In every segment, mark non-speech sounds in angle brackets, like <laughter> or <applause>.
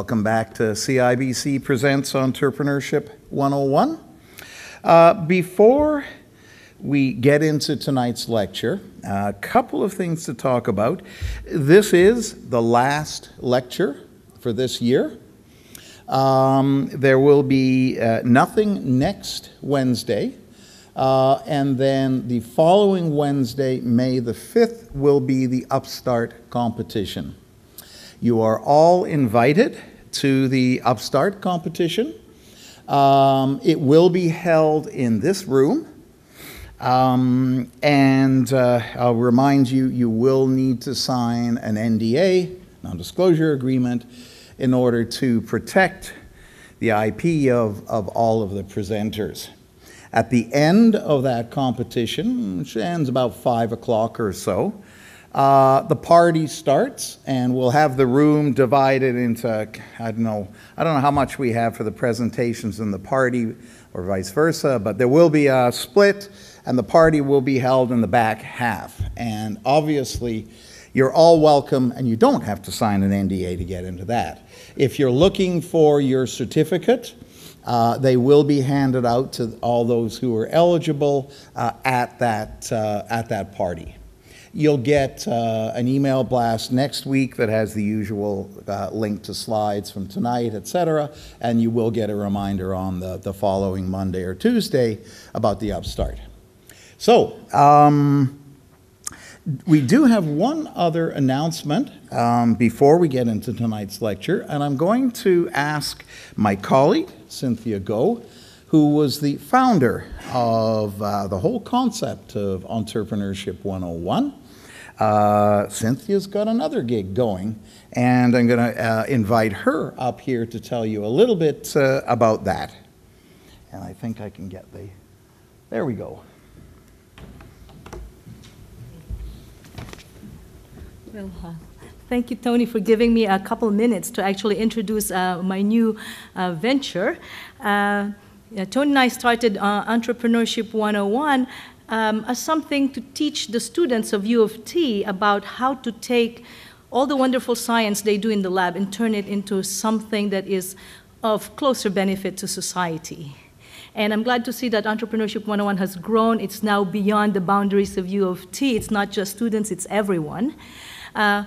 Welcome back to CIBC Presents Entrepreneurship 101. Uh, before we get into tonight's lecture, a couple of things to talk about. This is the last lecture for this year. Um, there will be uh, nothing next Wednesday. Uh, and then the following Wednesday, May the 5th, will be the Upstart competition. You are all invited to the Upstart competition. Um, it will be held in this room. Um, and uh, I'll remind you, you will need to sign an NDA, non disclosure agreement, in order to protect the IP of, of all of the presenters. At the end of that competition, which ends about 5 o'clock or so, uh, the party starts, and we'll have the room divided into, I don't know, I don't know how much we have for the presentations and the party, or vice versa, but there will be a split, and the party will be held in the back half. And obviously, you're all welcome, and you don't have to sign an NDA to get into that. If you're looking for your certificate, uh, they will be handed out to all those who are eligible uh, at, that, uh, at that party. You'll get uh, an email blast next week that has the usual uh, link to slides from tonight, etc. And you will get a reminder on the, the following Monday or Tuesday about the Upstart. So, um, we do have one other announcement um, before we get into tonight's lecture, and I'm going to ask my colleague, Cynthia Goh, who was the founder of uh, the whole concept of Entrepreneurship 101. Uh, Cynthia's got another gig going, and I'm going to uh, invite her up here to tell you a little bit uh, about that. And I think I can get the, there we go. Well, uh, thank you, Tony, for giving me a couple minutes to actually introduce uh, my new uh, venture. Uh, Tony and I started uh, Entrepreneurship 101 um, as something to teach the students of U of T about how to take all the wonderful science they do in the lab and turn it into something that is of closer benefit to society. And I'm glad to see that Entrepreneurship 101 has grown. It's now beyond the boundaries of U of T. It's not just students, it's everyone. Uh,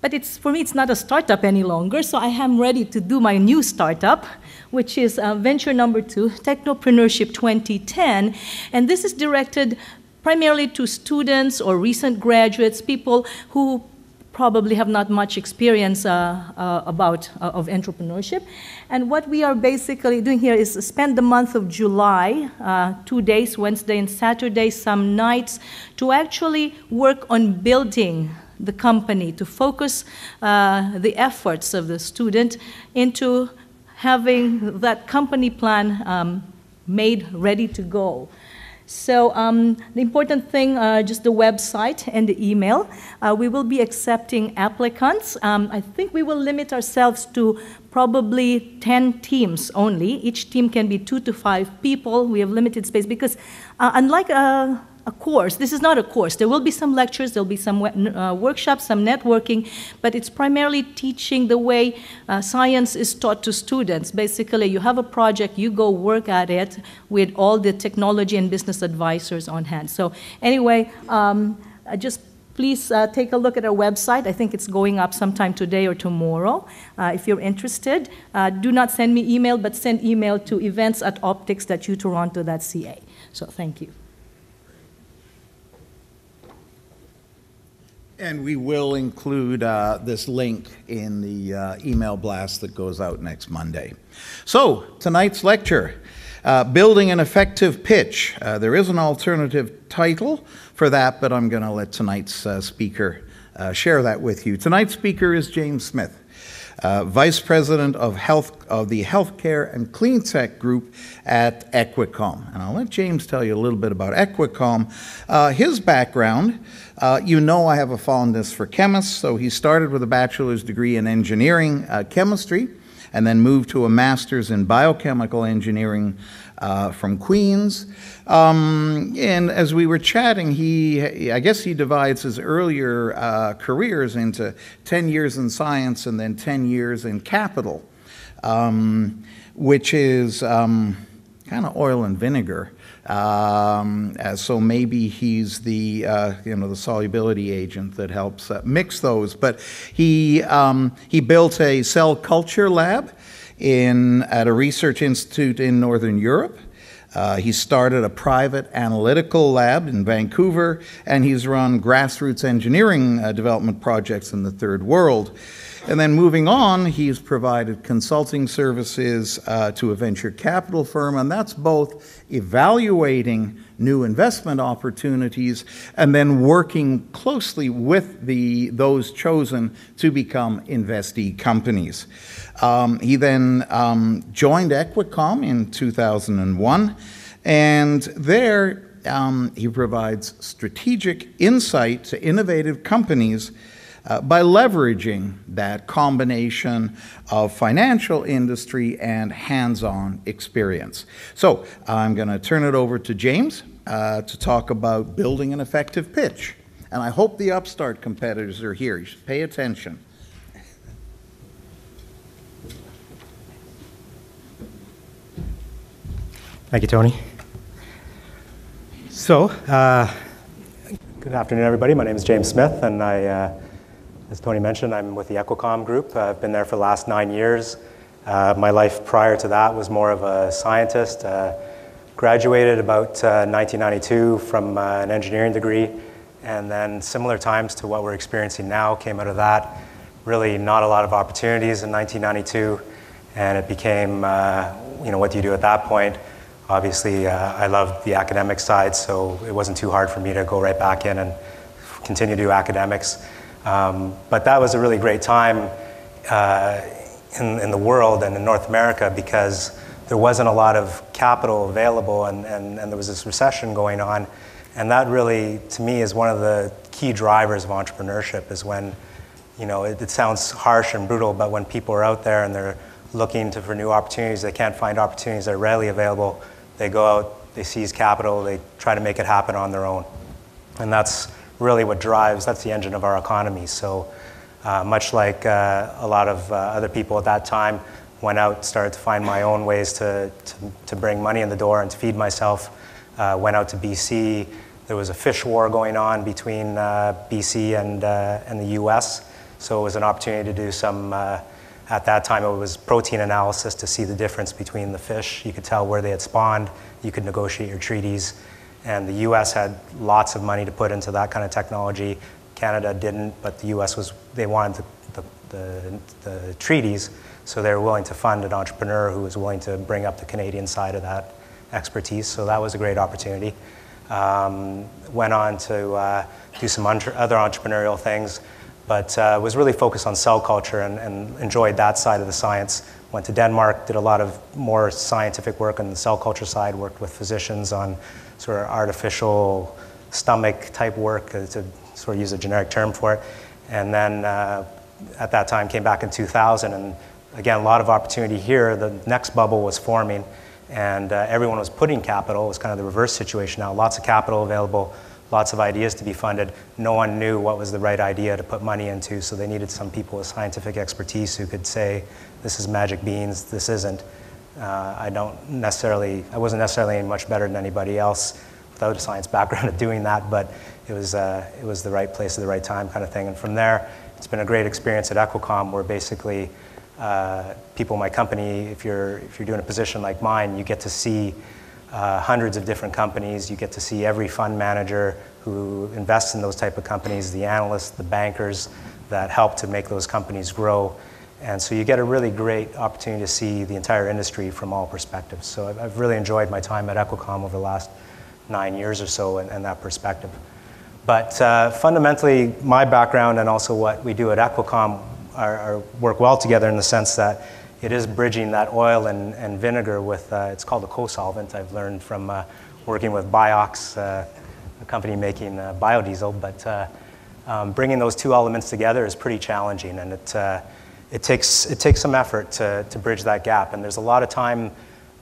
but it's, for me, it's not a startup any longer, so I am ready to do my new startup, which is uh, venture number two, Technopreneurship 2010. And this is directed primarily to students or recent graduates, people who probably have not much experience uh, uh, about uh, of entrepreneurship. And what we are basically doing here is spend the month of July, uh, two days, Wednesday and Saturday, some nights, to actually work on building the company, to focus uh, the efforts of the student into having that company plan um, made ready to go. So um, the important thing, uh, just the website and the email. Uh, we will be accepting applicants. Um, I think we will limit ourselves to probably 10 teams only. Each team can be two to five people. We have limited space because uh, unlike a course. This is not a course. There will be some lectures, there'll be some uh, workshops, some networking, but it's primarily teaching the way uh, science is taught to students. Basically, you have a project, you go work at it with all the technology and business advisors on hand. So, anyway, um, just please uh, take a look at our website. I think it's going up sometime today or tomorrow. Uh, if you're interested, uh, do not send me email, but send email to events at optics.utoronto.ca. So, thank you. And we will include uh, this link in the uh, email blast that goes out next Monday. So, tonight's lecture uh, Building an Effective Pitch. Uh, there is an alternative title for that, but I'm going to let tonight's uh, speaker uh, share that with you. Tonight's speaker is James Smith. Vice President of Health of the Healthcare and Clean Tech Group at Equicom. And I'll let James tell you a little bit about Equicom. His background uh, you know I have a fondness for chemists, so he started with a bachelor's degree in engineering uh, chemistry and then moved to a master's in biochemical engineering uh, from Queens. Um, and as we were chatting, he, I guess he divides his earlier uh, careers into 10 years in science and then 10 years in capital, um, which is um, kind of oil and vinegar. Um, uh, so maybe he's the uh, you know the solubility agent that helps uh, mix those. But he um, he built a cell culture lab in at a research institute in Northern Europe. Uh, he started a private analytical lab in Vancouver, and he's run grassroots engineering uh, development projects in the third world. And then moving on, he's provided consulting services uh, to a venture capital firm, and that's both evaluating new investment opportunities and then working closely with the, those chosen to become investee companies. Um, he then um, joined Equicom in 2001, and there um, he provides strategic insight to innovative companies uh, by leveraging that combination of financial industry and hands on experience. So I'm going to turn it over to James uh, to talk about building an effective pitch. And I hope the upstart competitors are here. You should pay attention. Thank you, Tony. So, uh, good afternoon, everybody. My name is James Smith, and I, uh, as Tony mentioned, I'm with the Equicom Group. Uh, I've been there for the last nine years. Uh, my life prior to that was more of a scientist. Uh, graduated about 1992 uh, from an engineering degree, and then similar times to what we're experiencing now came out of that. Really, not a lot of opportunities in 1992, and it became, you know, what do you do at that point? Obviously, uh, I loved the academic side, so it wasn't too hard for me to go right back in and continue to do academics. Um, but that was a really great time uh, in, in the world and in North America because there wasn't a lot of capital available and, and, and there was this recession going on. And that really, to me, is one of the key drivers of entrepreneurship is when, you know, it, it sounds harsh and brutal, but when people are out there and they're looking to, for new opportunities, they can't find opportunities that are readily available they go out, they seize capital, they try to make it happen on their own. And that's really what drives, that's the engine of our economy. So, uh, much like uh, a lot of uh, other people at that time, went out, started to find my own ways to, to, to bring money in the door and to feed myself. Uh, went out to BC. There was a fish war going on between uh, BC and, uh, and the US. So it was an opportunity to do some at that time, it was protein analysis to see the difference between the fish. You could tell where they had spawned. You could negotiate your treaties. And the US had lots of money to put into that kind of technology. Canada didn't, but the US was, they wanted the, the, the, the treaties, so they were willing to fund an entrepreneur who was willing to bring up the Canadian side of that expertise. So that was a great opportunity. Um, went on to uh, do some other entrepreneurial things but uh, was really focused on cell culture and, and, enjoyed that side of the science. Went to Denmark, did a lot of more scientific work on the cell culture side, worked with physicians on sort of artificial stomach type work, uh, to sort of use a generic term for it. And then uh, at that time came back in 2000, and again, a lot of opportunity here. The next bubble was forming, and uh, everyone was putting capital. It was kind of the reverse situation now. Lots of capital available lots of ideas to be funded. No one knew what was the right idea to put money into, so they needed some people with scientific expertise who could say, this is magic beans, this isn't. Uh, I don't necessarily, I wasn't necessarily much better than anybody else without a science <laughs> background at doing that, but it was, uh, it was the right place at the right time kind of thing. And from there, it's been a great experience at Equicom where basically uh, people in my company, if you're, if you're doing a position like mine, you get to see uh, hundreds of different companies. You get to see every fund manager who invests in those type of companies, the analysts, the bankers that help to make those companies grow. And so you get a really great opportunity to see the entire industry from all perspectives. So I've, I've really enjoyed my time at Equicom over the last nine years or so in that perspective. But uh, fundamentally, my background and also what we do at Equicom are, are work well together in the sense that it is bridging that oil and, and vinegar with, uh, it's called a co-solvent. I've learned from uh, working with Biox, uh, a company making uh, biodiesel, but uh, um, bringing those two elements together is pretty challenging. And it, it takes, it takes some effort to, to bridge that gap. And there's a lot of time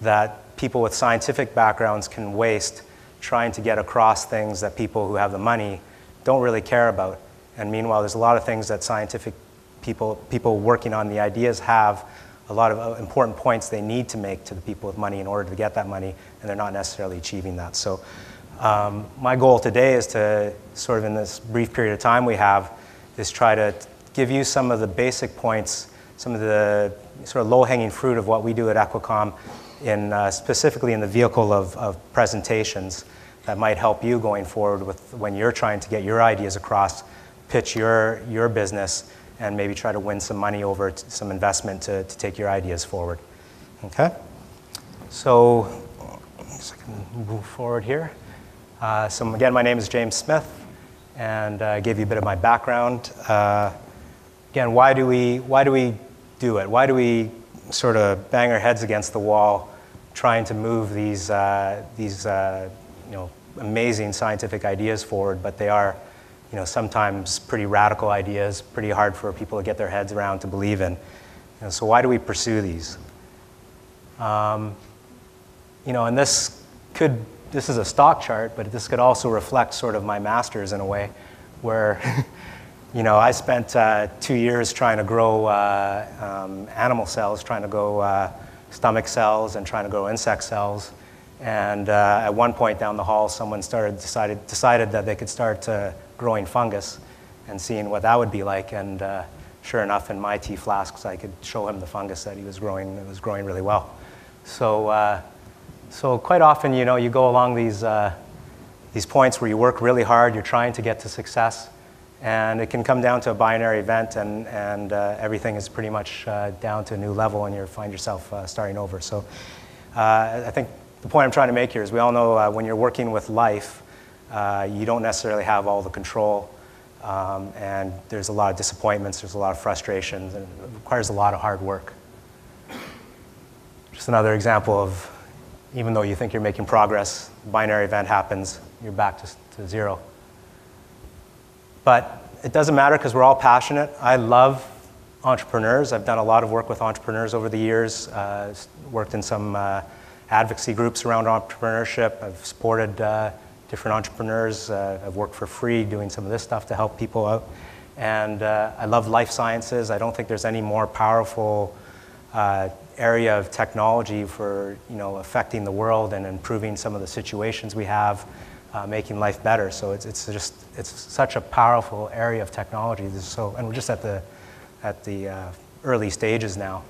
that people with scientific backgrounds can waste trying to get across things that people who have the money don't really care about. And meanwhile, there's a lot of things that scientific people, people working on the ideas have a lot of uh, important points they need to make to the people with money in order to get that money, and they're not necessarily achieving that. So, um, my goal today is to sort of in this brief period of time we have, is try to give you some of the basic points, some of the sort of low-hanging fruit of what we do at Equicom, in uh, specifically in the vehicle of, of presentations that might help you going forward with when you're trying to get your ideas across, pitch your your business and maybe try to win some money over some investment to, to take your ideas forward. Okay? So, I can move forward here. Uh, so, again, my name is James Smith, and I uh, gave you a bit of my background. Uh, again, why do, we, why do we do it? Why do we sort of bang our heads against the wall trying to move these, uh, these uh, you know, amazing scientific ideas forward, but they are you know, sometimes pretty radical ideas, pretty hard for people to get their heads around to believe in. You know, so why do we pursue these? Um, you know, and this could, this is a stock chart, but this could also reflect sort of my master's in a way, where, <laughs> you know, I spent uh, two years trying to grow uh, um, animal cells, trying to grow uh, stomach cells and trying to grow insect cells. And uh, at one point down the hall, someone started decided, decided that they could start to growing fungus and seeing what that would be like. And uh, sure enough, in my T-flasks, I could show him the fungus that he was growing. It was growing really well. So, uh, so quite often, you know, you go along these, uh, these points where you work really hard, you're trying to get to success, and it can come down to a binary event, and, and uh, everything is pretty much uh, down to a new level, and you find yourself uh, starting over. So I think the point I'm trying to make here is we all know when you're working with life, uh, you don't necessarily have all the control. Um, and there's a lot of disappointments, there's a lot of frustrations, and it requires a lot of hard work. Just another example of even though you think you're making progress, binary event happens, you're back to, to zero. But it doesn't matter because we're all passionate. I love entrepreneurs. I've done a lot of work with entrepreneurs over the years, uh, worked in some uh, advocacy groups around entrepreneurship. I've supported uh, different entrepreneurs. Uh, I've worked for free doing some of this stuff to help people out. And uh, I love life sciences. I don't think there's any more powerful uh, area of technology for you know, affecting the world and improving some of the situations we have, making life better. So it's, it's just it's such a powerful area of technology. So, and we're just at the, at the uh, early stages now.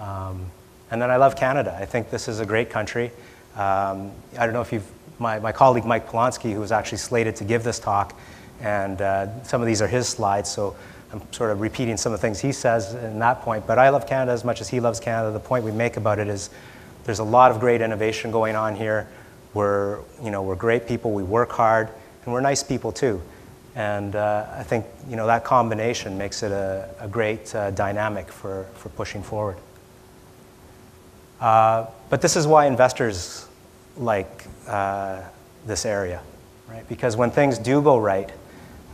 Um, and then I love Canada. I think this is a great country. Um, I don't know if you've my, my colleague Mike Polonsky, who was actually slated to give this talk, and uh, some of these are his slides, so I'm sort of repeating some of the things he says in that point. But I love Canada as much as he loves Canada. The point we make about it is there's a lot of great innovation going on here. We're, you know, we're great people, we work hard, and we're nice people too. And uh, I think you know, that combination makes it a, a great uh, dynamic for, for pushing forward. Uh, but this is why investors like uh, this area, right? Because when things do go right,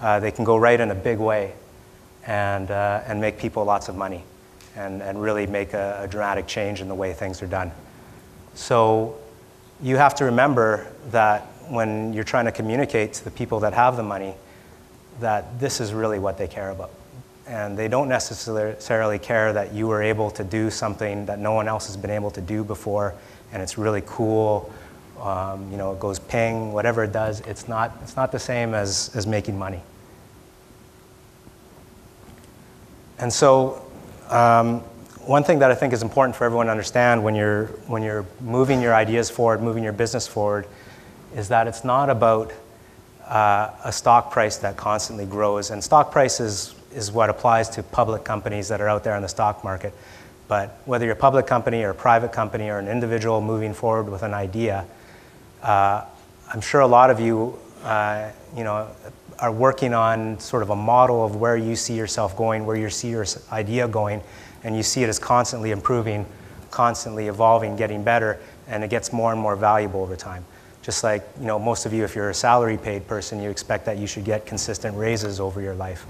uh, they can go right in a big way and, uh, and make people lots of money and, and really make a, a dramatic change in the way things are done. So you have to remember that when you're trying to communicate to the people that have the money, that this is really what they care about. And they don't necessarily care that you were able to do something that no one else has been able to do before, and it's really cool, um, you know, it goes ping, whatever it does, it's not, it's not the same as, as making money. And so, um, one thing that I think is important for everyone to understand when you're, when you're moving your ideas forward, moving your business forward, is that it's not about uh, a stock price that constantly grows. And stock price is, is what applies to public companies that are out there in the stock market. But whether you're a public company or a private company or an individual moving forward with an idea, uh, I'm sure a lot of you, uh, you know, are working on sort of a model of where you see yourself going, where you see your idea going, and you see it as constantly improving, constantly evolving, getting better, and it gets more and more valuable over time. Just like, you know, most of you, if you're a salary paid person, you expect that you should get consistent raises over your life.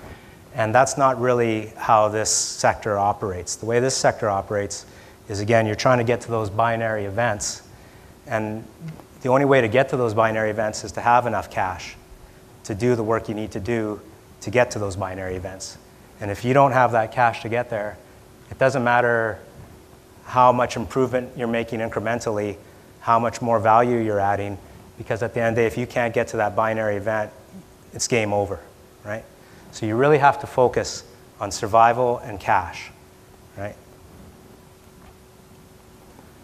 And that's not really how this sector operates. The way this sector operates is again, you're trying to get to those binary events. And the only way to get to those binary events is to have enough cash to do the work you need to do to get to those binary events. And if you don't have that cash to get there, it doesn't matter how much improvement you're making incrementally, how much more value you're adding, because at the end of the day, if you can't get to that binary event, it's game over, right? So you really have to focus on survival and cash, right?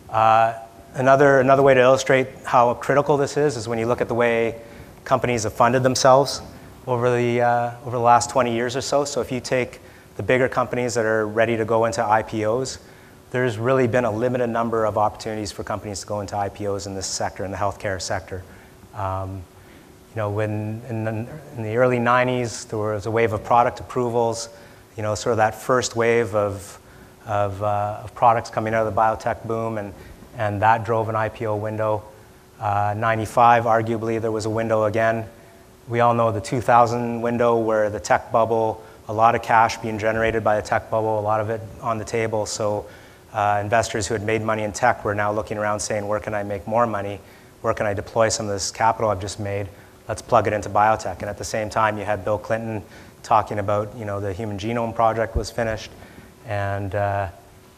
Uh, another, another way to illustrate how critical this is is when you look at the way companies have funded themselves over the, uh, over the last 20 years or so. So if you take the bigger companies that are ready to go into IPOs, there's really been a limited number of opportunities for companies to go into IPOs in this sector, in the healthcare sector. Um, you know, when in the, in the, early 90s, there was a wave of product approvals, you know, sort of that first wave of, of, uh, of products coming out of the biotech boom, and, and that drove an IPO window. Uh, 95, arguably, there was a window again. We all know the 2000 window where the tech bubble, a lot of cash being generated by the tech bubble, a lot of it on the table. So uh, investors who had made money in tech were now looking around saying, where can I make more money? Where can I deploy some of this capital I've just made? Let's plug it into biotech. And at the same time, you had Bill Clinton talking about, you know, the Human Genome Project was finished. And uh,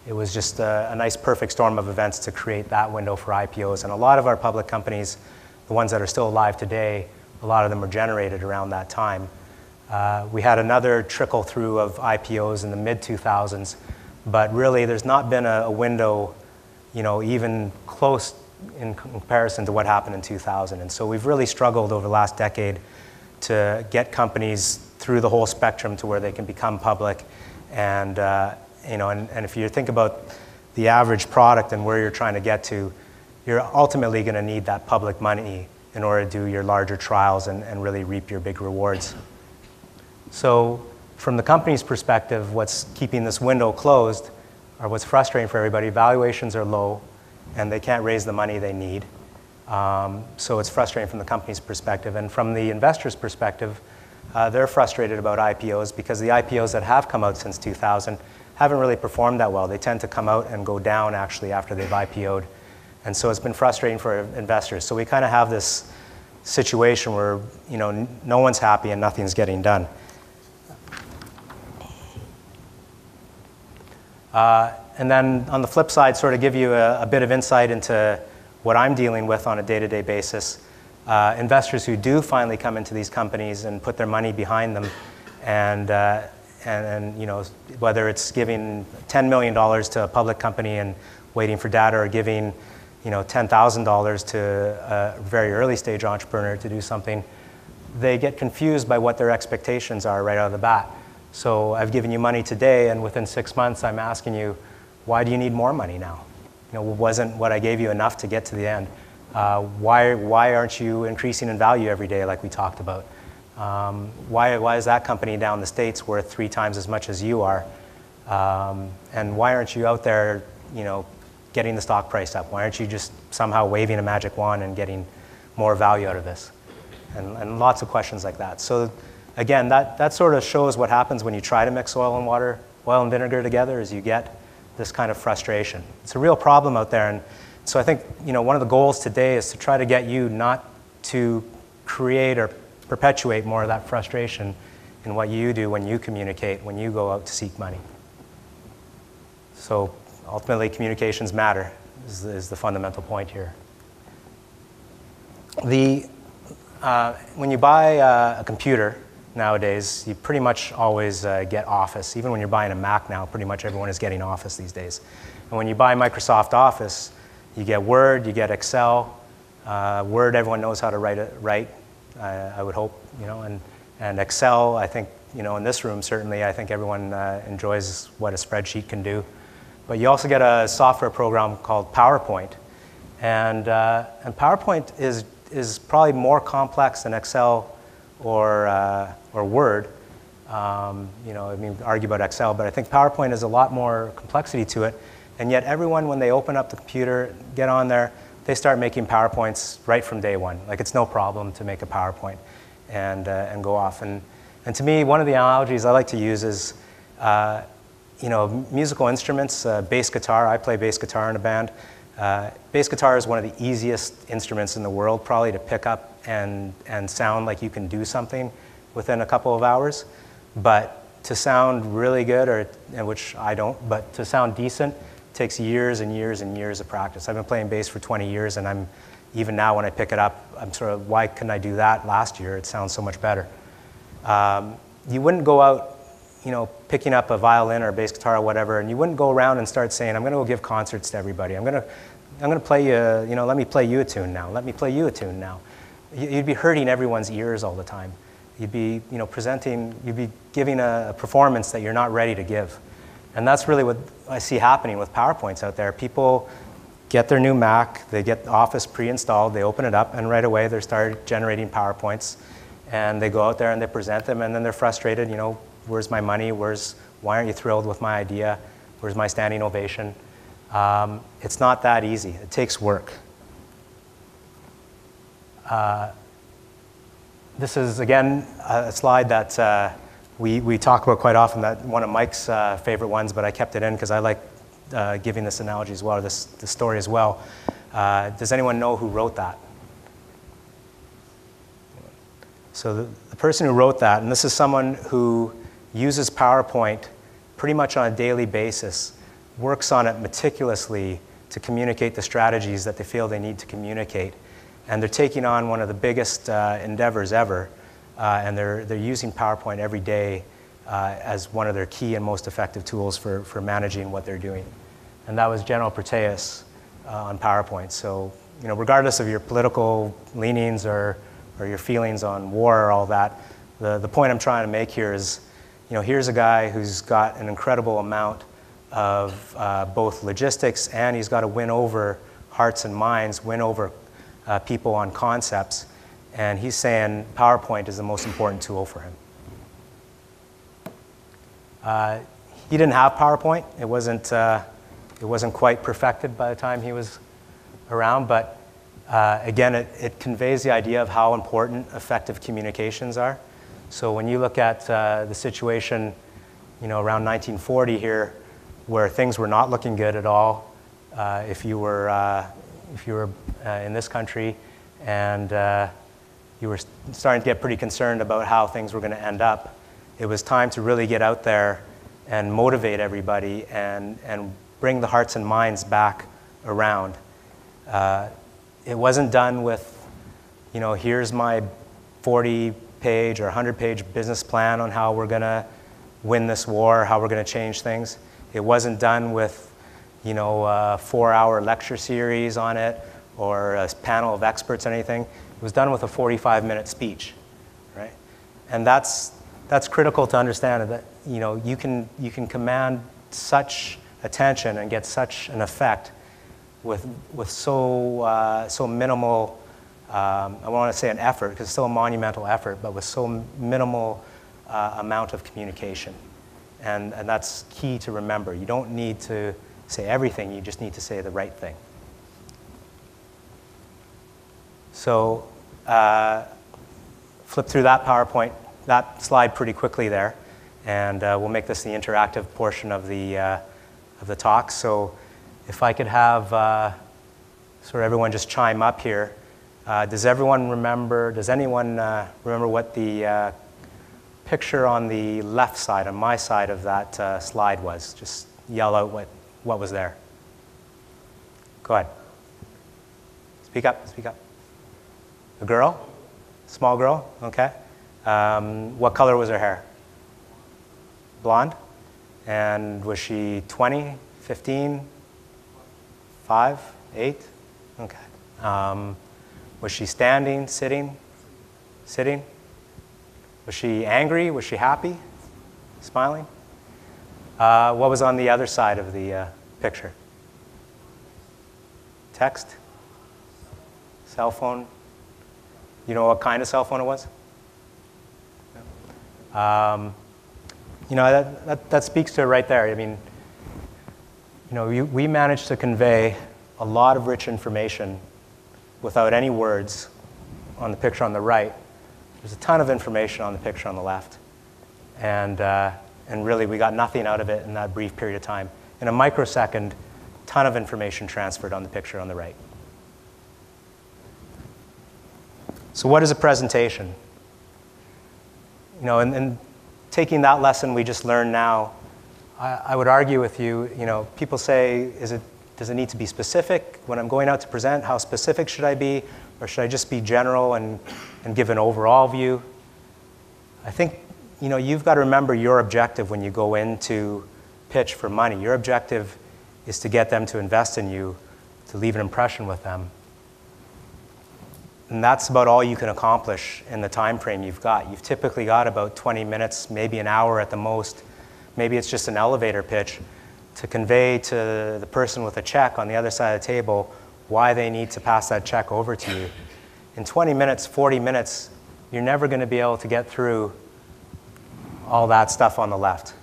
it was just a, a, nice perfect storm of events to create that window for IPOs. And a lot of our public companies, the ones that are still alive today, a lot of them were generated around that time. Uh, we had another trickle through of IPOs in the mid 2000s, but really there's not been a, a window, you know, even close in comparison to what happened in 2000. And so we've really struggled over the last decade to get companies through the whole spectrum to where they can become public and uh, you know, and, and if you think about the average product and where you're trying to get to, you're ultimately going to need that public money in order to do your larger trials and, and really reap your big rewards. So, from the company's perspective, what's keeping this window closed, or what's frustrating for everybody, valuations are low and they can't raise the money they need. Um, so, it's frustrating from the company's perspective. And from the investor's perspective, uh, they're frustrated about IPOs because the IPOs that have come out since 2000 haven't really performed that well. They tend to come out and go down actually after they've IPO'd. And so it's been frustrating for investors. So we kind of have this situation where you know no one's happy and nothing's getting done. Uh, and then on the flip side, sort of give you a, a, bit of insight into what I'm dealing with on a day-to-day basis. Uh, investors who do finally come into these companies and put their money behind them and uh, and, and you know, whether it's giving $10 million to a public company and waiting for data or giving you know, $10,000 to a very early stage entrepreneur to do something, they get confused by what their expectations are right out of the bat. So I've given you money today, and within six months, I'm asking you, why do you need more money now? You know, wasn't what I gave you enough to get to the end? Uh, why, why aren't you increasing in value every day like we talked about? Um, why, why is that company down the States worth three times as much as you are? Um, and why aren't you out there, you know, getting the stock price up? Why aren't you just somehow waving a magic wand and getting more value out of this? And, and lots of questions like that. So again, that, that sort of shows what happens when you try to mix oil and water, oil and vinegar together is you get this kind of frustration. It's a real problem out there. And so I think, you know, one of the goals today is to try to get you not to create or perpetuate more of that frustration in what you do when you communicate, when you go out to seek money. So ultimately, communications matter, is, is the fundamental point here. The, uh, when you buy uh, a computer nowadays, you pretty much always uh, get Office. Even when you're buying a Mac now, pretty much everyone is getting Office these days. And when you buy Microsoft Office, you get Word, you get Excel. Uh, Word, everyone knows how to write, it, write I, I would hope, you know, and, and Excel, I think, you know, in this room, certainly, I think everyone uh, enjoys what a spreadsheet can do. But you also get a software program called PowerPoint. And, uh, and PowerPoint is, is probably more complex than Excel or, uh, or Word. Um, you know, I mean, argue about Excel, but I think PowerPoint has a lot more complexity to it. And yet, everyone, when they open up the computer, get on there, they start making PowerPoints right from day one. Like it's no problem to make a PowerPoint and, uh, and go off. And, and to me, one of the analogies I like to use is, uh, you know, musical instruments, uh, bass guitar. I play bass guitar in a band. Uh, bass guitar is one of the easiest instruments in the world, probably to pick up and, and sound like you can do something within a couple of hours. But to sound really good, or which I don't, but to sound decent takes years and years and years of practice. I've been playing bass for 20 years, and I'm even now when I pick it up, I'm sort of why couldn't I do that last year? It sounds so much better. Um, you wouldn't go out, you know, picking up a violin or a bass guitar or whatever, and you wouldn't go around and start saying, "I'm going to go give concerts to everybody. I'm going to, I'm going to play you, you know, let me play you a tune now. Let me play you a tune now." You'd be hurting everyone's ears all the time. You'd be, you know, presenting, you'd be giving a, performance that you're not ready to give. And that's really what I see happening with PowerPoints out there. People get their new Mac, they get Office pre-installed, they open it up, and right away they start generating PowerPoints. And they go out there and they present them, and then they're frustrated, you know, where's my money? Where's, why aren't you thrilled with my idea? Where's my standing ovation? Um, it's not that easy. It takes work. Uh, this is, again, a slide that uh, we, we talk about quite often, that one of Mike's uh, favorite ones, but I kept it in because I like uh, giving this analogy as well, or this, this story as well. Uh, does anyone know who wrote that? So the, the person who wrote that, and this is someone who uses PowerPoint pretty much on a daily basis, works on it meticulously to communicate the strategies that they feel they need to communicate. And they're taking on one of the biggest uh, endeavors ever, uh, and they're, they're using PowerPoint every day uh, as one of their key and most effective tools for, for managing what they're doing. And that was General Petraeus uh, on PowerPoint. So, you know, regardless of your political leanings or, or your feelings on war or all that, the, the point I'm trying to make here is, you know, here's a guy who's got an incredible amount of uh, both logistics and he's got to win over hearts and minds, win over uh, people on concepts. And he's saying PowerPoint is the most important tool for him. Uh, he didn't have PowerPoint. It wasn't, uh, it wasn't quite perfected by the time he was around, but uh, again, it, it, conveys the idea of how important effective communications are. So when you look at uh, the situation, you know, around 1940 here, where things were not looking good at all, uh, if you were, if you were in this country, and you were starting to get pretty concerned about how things were going to end up, it was time to really get out there and motivate everybody and, and bring the hearts and minds back around. Uh, it wasn't done with, you know, here's my 40 page or 100 page business plan on how we're going to win this war, how we're going to change things. It wasn't done with, you know, a four hour lecture series on it or a panel of experts or anything. It was done with a 45 minute speech, right? And that's, that's critical to understand that you know you can you can command such attention and get such an effect with with so uh, so minimal um, I want to say an effort because it's still a monumental effort, but with so minimal uh, amount of communication, and and that's key to remember. You don't need to say everything; you just need to say the right thing. So. Uh, flip through that PowerPoint that slide pretty quickly there. And uh, we'll make this the interactive portion of the, uh, of the talk. So if I could have uh, sort of everyone just chime up here. Uh, does everyone remember, does anyone uh, remember what the picture on the left side, on my side of that slide was? Just yell out what, what was there. Go ahead. Speak up, speak up. A girl? Small girl? Okay. Um, what color was her hair? Blonde? And was she 20, 15, 5, 8? Okay. Um, was she standing, sitting, sitting? Was she angry? Was she happy? Smiling? Uh, what was on the other side of the uh, picture? Text? Cell phone? You know what kind of cell phone it was? Um, you know, that, that, that, speaks to it right there. I mean, you know, we, we managed to convey a lot of rich information without any words on the picture on the right. There's a ton of information on the picture on the left. And, uh, and really, we got nothing out of it in that brief period of time. In a microsecond, ton of information transferred on the picture on the right. So, what is a presentation? You know, and, and taking that lesson we just learned now, I, I would argue with you, you know, people say, is it, does it need to be specific? When I'm going out to present, how specific should I be? Or should I just be general and, and give an overall view? I think, you know, you've got to remember your objective when you go into pitch for money. Your objective is to get them to invest in you, to leave an impression with them. And that's about all you can accomplish in the time frame you've got. You've typically got about 20 minutes, maybe an hour at the most. Maybe it's just an elevator pitch to convey to the person with a check on the other side of the table why they need to pass that check over to you. In 20 minutes, 40 minutes, you're never going to be able to get through all that stuff on the left.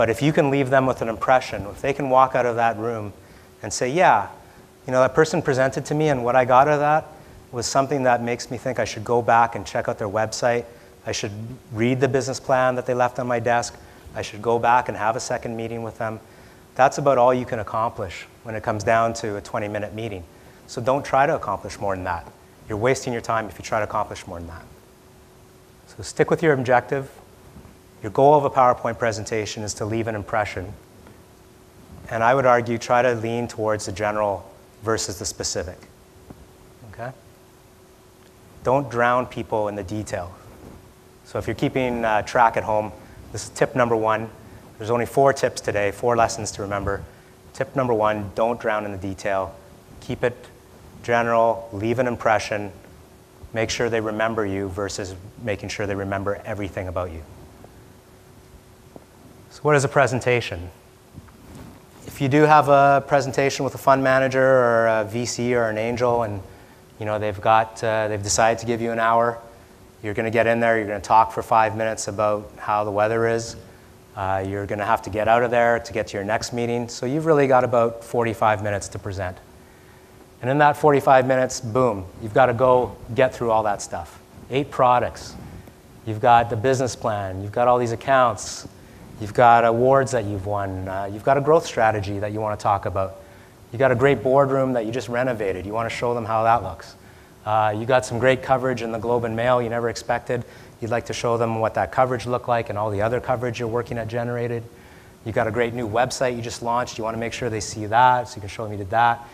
But if you can leave them with an impression, if they can walk out of that room and say, yeah, you know, that person presented to me and what I got out of that was something that makes me think I should go back and check out their website. I should read the business plan that they left on my desk. I should go back and have a second meeting with them. That's about all you can accomplish when it comes down to a 20 minute meeting. So don't try to accomplish more than that. You're wasting your time if you try to accomplish more than that. So stick with your objective. Your goal of a PowerPoint presentation is to leave an impression. And I would argue try to lean towards the general versus the specific. Okay? Don't drown people in the detail. So if you're keeping uh, track at home, this is tip number one. There's only four tips today, four lessons to remember. Tip number one don't drown in the detail. Keep it general, leave an impression, make sure they remember you versus making sure they remember everything about you. So, what is a presentation? If you do have a presentation with a fund manager or a VC or an angel, and you know they've got uh, they've decided to give you an hour, you're going to get in there. You're going to talk for five minutes about how the weather is. Uh, you're going to have to get out of there to get to your next meeting. So you've really got about 45 minutes to present. And in that 45 minutes, boom, you've got to go get through all that stuff. Eight products. You've got the business plan. You've got all these accounts. You've got awards that you've won. Uh, you've got a growth strategy that you want to talk about. You've got a great boardroom that you just renovated. You want to show them how that looks. Uh, you got some great coverage in the Globe and Mail you never expected. You'd like to show them what that coverage looked like and all the other coverage you're working at generated. You've got a great new website you just launched. You want to make sure they see that, so you can show them you did that.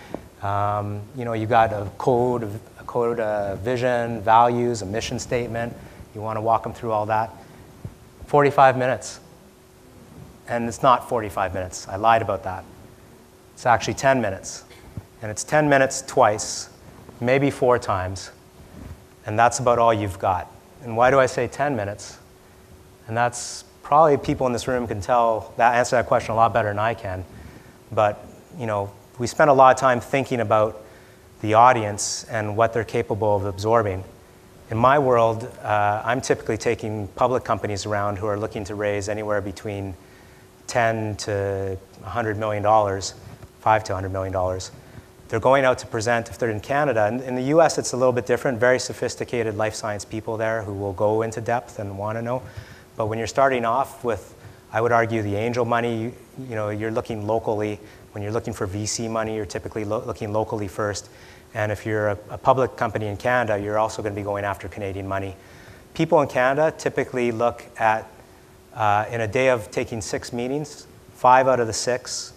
Um, you know, you've got a code, a code, a vision, values, a mission statement. You want to walk them through all that. 45 minutes. And it's not 45 minutes. I lied about that. It's actually 10 minutes. And it's 10 minutes twice, maybe four times. And that's about all you've got. And why do I say 10 minutes? And that's probably people in this room can tell that answer that question a lot better than I can. But, you know, we spend a lot of time thinking about the audience and what they're capable of absorbing. In my world, uh, I'm typically taking public companies around who are looking to raise anywhere between 10 to 100 million dollars, 5 to 100 million dollars. They're going out to present if they're in Canada. In, in the US, it's a little bit different. Very sophisticated life science people there who will go into depth and want to know. But when you're starting off with, I would argue, the angel money, you, you know, you're looking locally. When you're looking for VC money, you're typically lo- looking locally first. And if you're a, a public company in Canada, you're also going to be going after Canadian money. People in Canada typically look at, uh, in a day of taking six meetings, five out of the six,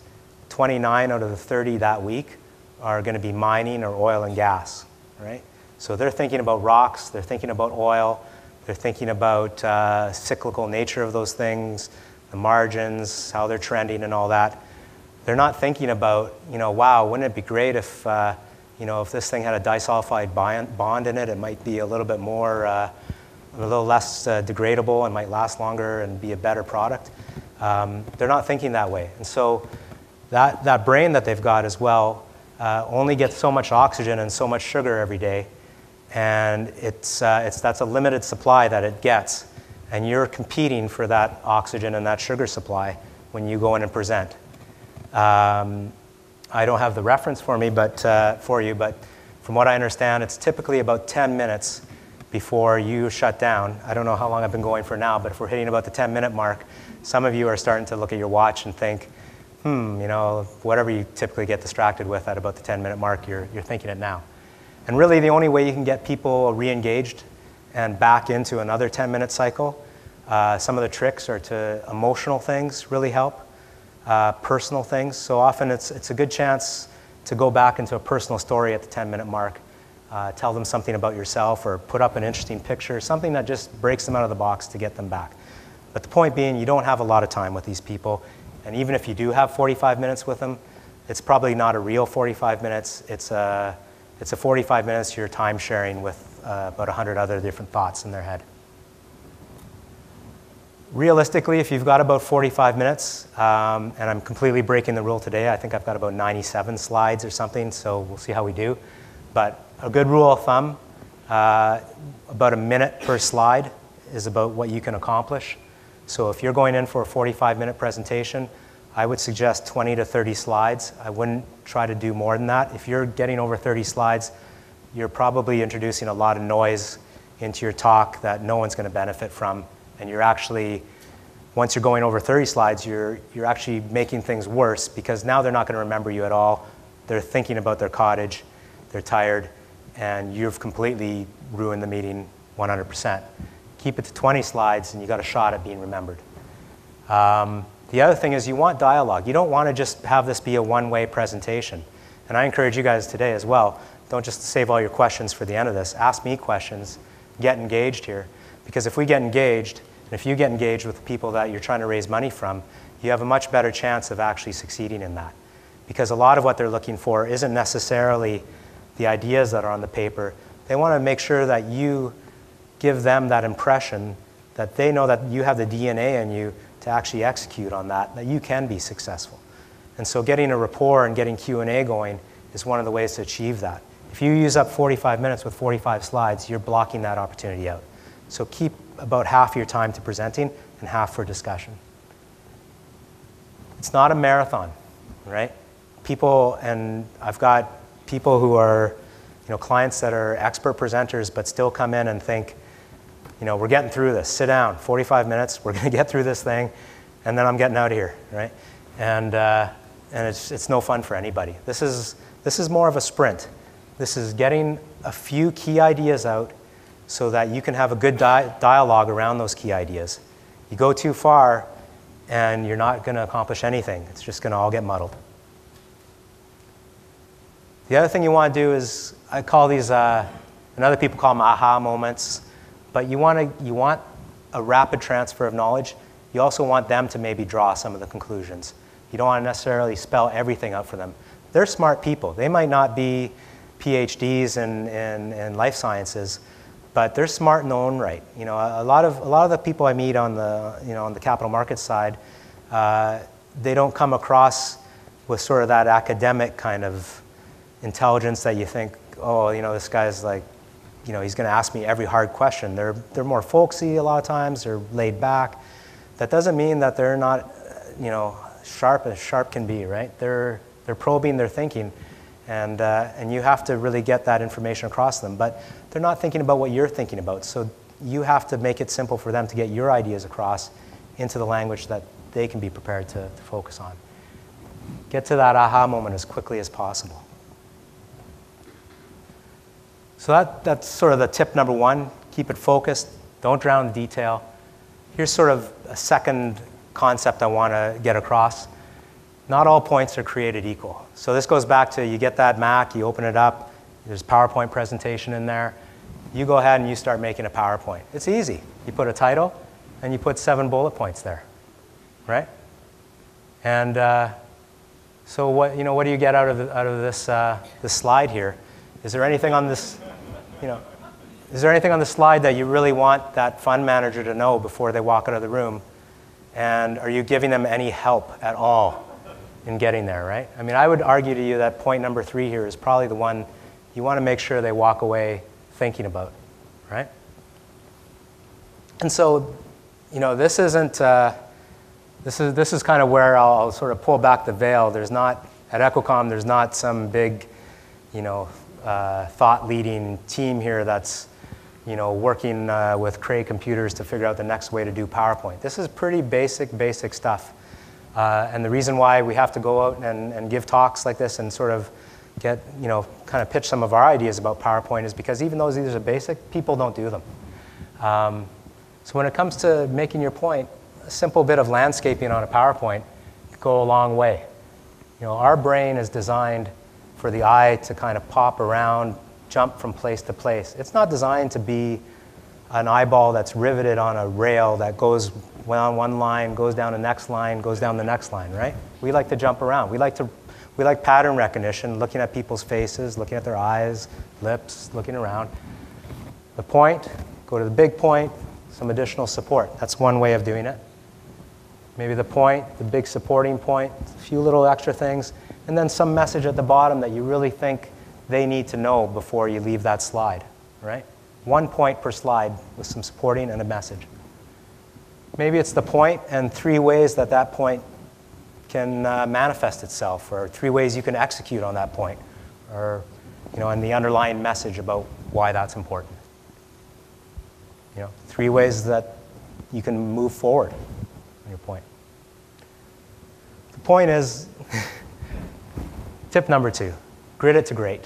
29 out of the 30 that week are going to be mining or oil and gas, right? So they're thinking about rocks, they're thinking about oil, they're thinking about uh, cyclical nature of those things, the margins, how they're trending, and all that. They're not thinking about, you know, wow, wouldn't it be great if, uh, you know, if this thing had a disulfide bond in it, it might be a little bit more, uh, a little less uh, degradable and might last longer and be a better product. Um, they're not thinking that way. And so that, that brain that they've got as well uh, only gets so much oxygen and so much sugar every day, and it's, uh, it's, that's a limited supply that it gets. And you're competing for that oxygen and that sugar supply when you go in and present. Um, I don't have the reference for me, but uh, for you, but from what I understand, it's typically about 10 minutes before you shut down. I don't know how long I've been going for now, but if we're hitting about the 10 minute mark, some of you are starting to look at your watch and think, hmm, you know, whatever you typically get distracted with at about the 10 minute mark, you're, you're thinking it now. And really, the only way you can get people re engaged and back into another 10 minute cycle, uh, some of the tricks are to emotional things really help, uh, personal things. So often it's, it's a good chance to go back into a personal story at the 10 minute mark. Uh, tell them something about yourself or put up an interesting picture, something that just breaks them out of the box to get them back. But the point being, you don't have a lot of time with these people. And even if you do have 45 minutes with them, it's probably not a real 45 minutes. It's a, it's a 45 minutes you're time sharing with uh, about 100 other different thoughts in their head. Realistically, if you've got about 45 minutes, um, and I'm completely breaking the rule today, I think I've got about 97 slides or something, so we'll see how we do. But a good rule of thumb uh, about a minute per slide is about what you can accomplish. So if you're going in for a 45 minute presentation, I would suggest 20 to 30 slides. I wouldn't try to do more than that. If you're getting over 30 slides, you're probably introducing a lot of noise into your talk that no one's going to benefit from. And you're actually, once you're going over 30 slides, you're, you're actually making things worse because now they're not going to remember you at all. They're thinking about their cottage, they're tired, and you've completely ruined the meeting 100% keep it to 20 slides, and you got a shot at being remembered. Um, the other thing is you want dialogue. You don't want to just have this be a one-way presentation. And I encourage you guys today as well, don't just save all your questions for the end of this. Ask me questions. Get engaged here. Because if we get engaged, and if you get engaged with the people that you're trying to raise money from, you have a much better chance of actually succeeding in that. Because a lot of what they're looking for isn't necessarily the ideas that are on the paper. They want to make sure that you give them that impression that they know that you have the DNA in you to actually execute on that, that you can be successful. And so getting a rapport and getting Q&A going is one of the ways to achieve that. If you use up 45 minutes with 45 slides, you're blocking that opportunity out. So keep about half your time to presenting and half for discussion. It's not a marathon, right? People, and I've got people who are, you know, clients that are expert presenters but still come in and think, you know, we're getting through this. Sit down, 45 minutes, we're <laughs> going to get through this thing, and then I'm getting out of here, right? And, uh, and it's, it's no fun for anybody. This is, this is more of a sprint. This is getting a few key ideas out so that you can have a good di- dialogue around those key ideas. You go too far, and you're not going to accomplish anything. It's just going to all get muddled. The other thing you want to do is, I call these, uh, and other people call them aha moments but you want, to, you want a rapid transfer of knowledge. You also want them to maybe draw some of the conclusions. You don't want to necessarily spell everything out for them. They're smart people. They might not be PhDs in, in, in life sciences, but they're smart in their own right. You know, a, lot of, a lot of the people I meet on the, you know, on the capital markets side, uh, they don't come across with sort of that academic kind of intelligence that you think, oh, you know, this guy's like you know, he's going to ask me every hard question. They're, they're more folksy a lot of times, they're laid back. That doesn't mean that they're not, you know, sharp as sharp can be, right? They're, they're probing, they're thinking, and, uh, and you have to really get that information across them. But they're not thinking about what you're thinking about, so you have to make it simple for them to get your ideas across into the language that they can be prepared to, to focus on. Get to that aha moment as quickly as possible. So that, that's sort of the tip number one. Keep it focused. Don't drown in detail. Here's sort of a second concept I want to get across. Not all points are created equal. So this goes back to you get that Mac, you open it up, there's a PowerPoint presentation in there. You go ahead and you start making a PowerPoint. It's easy. You put a title and you put seven bullet points there, right? And uh, so what, you know, what do you get out of, out of this, uh, this slide here? Is there anything on this, you know, is there anything on the slide that you really want that fund manager to know before they walk out of the room? And are you giving them any help at all in getting there, right? I mean, I would argue to you that point number three here is probably the one you want to make sure they walk away thinking about, right? And so, you know, this isn't, uh, this is, this is kind of where I'll, I'll sort of pull back the veil. There's not, at Equicom, there's not some big, you know, uh, thought leading team here that's you know, working uh, with Cray computers to figure out the next way to do PowerPoint. This is pretty basic, basic stuff. Uh, and the reason why we have to go out and, and give talks like this and sort of get, you know, kind of pitch some of our ideas about PowerPoint is because even though these are basic, people don't do them. Um, so when it comes to making your point, a simple bit of landscaping on a PowerPoint go a long way. You know, our brain is designed for the eye to kind of pop around, jump from place to place. It's not designed to be an eyeball that's riveted on a rail that goes on one line, goes down the next line, goes down the next line, right? We like to jump around. We like to we like pattern recognition, looking at people's faces, looking at their eyes, lips, looking around. The point, go to the big point, some additional support. That's one way of doing it. Maybe the point, the big supporting point, a few little extra things, and then some message at the bottom that you really think they need to know before you leave that slide, right? One point per slide with some supporting and a message. Maybe it's the point and three ways that that point can uh, manifest itself, or three ways you can execute on that point, or you know, and the underlying message about why that's important. You know, three ways that you can move forward on your point. The point is, <laughs> tip number two, grid it to great.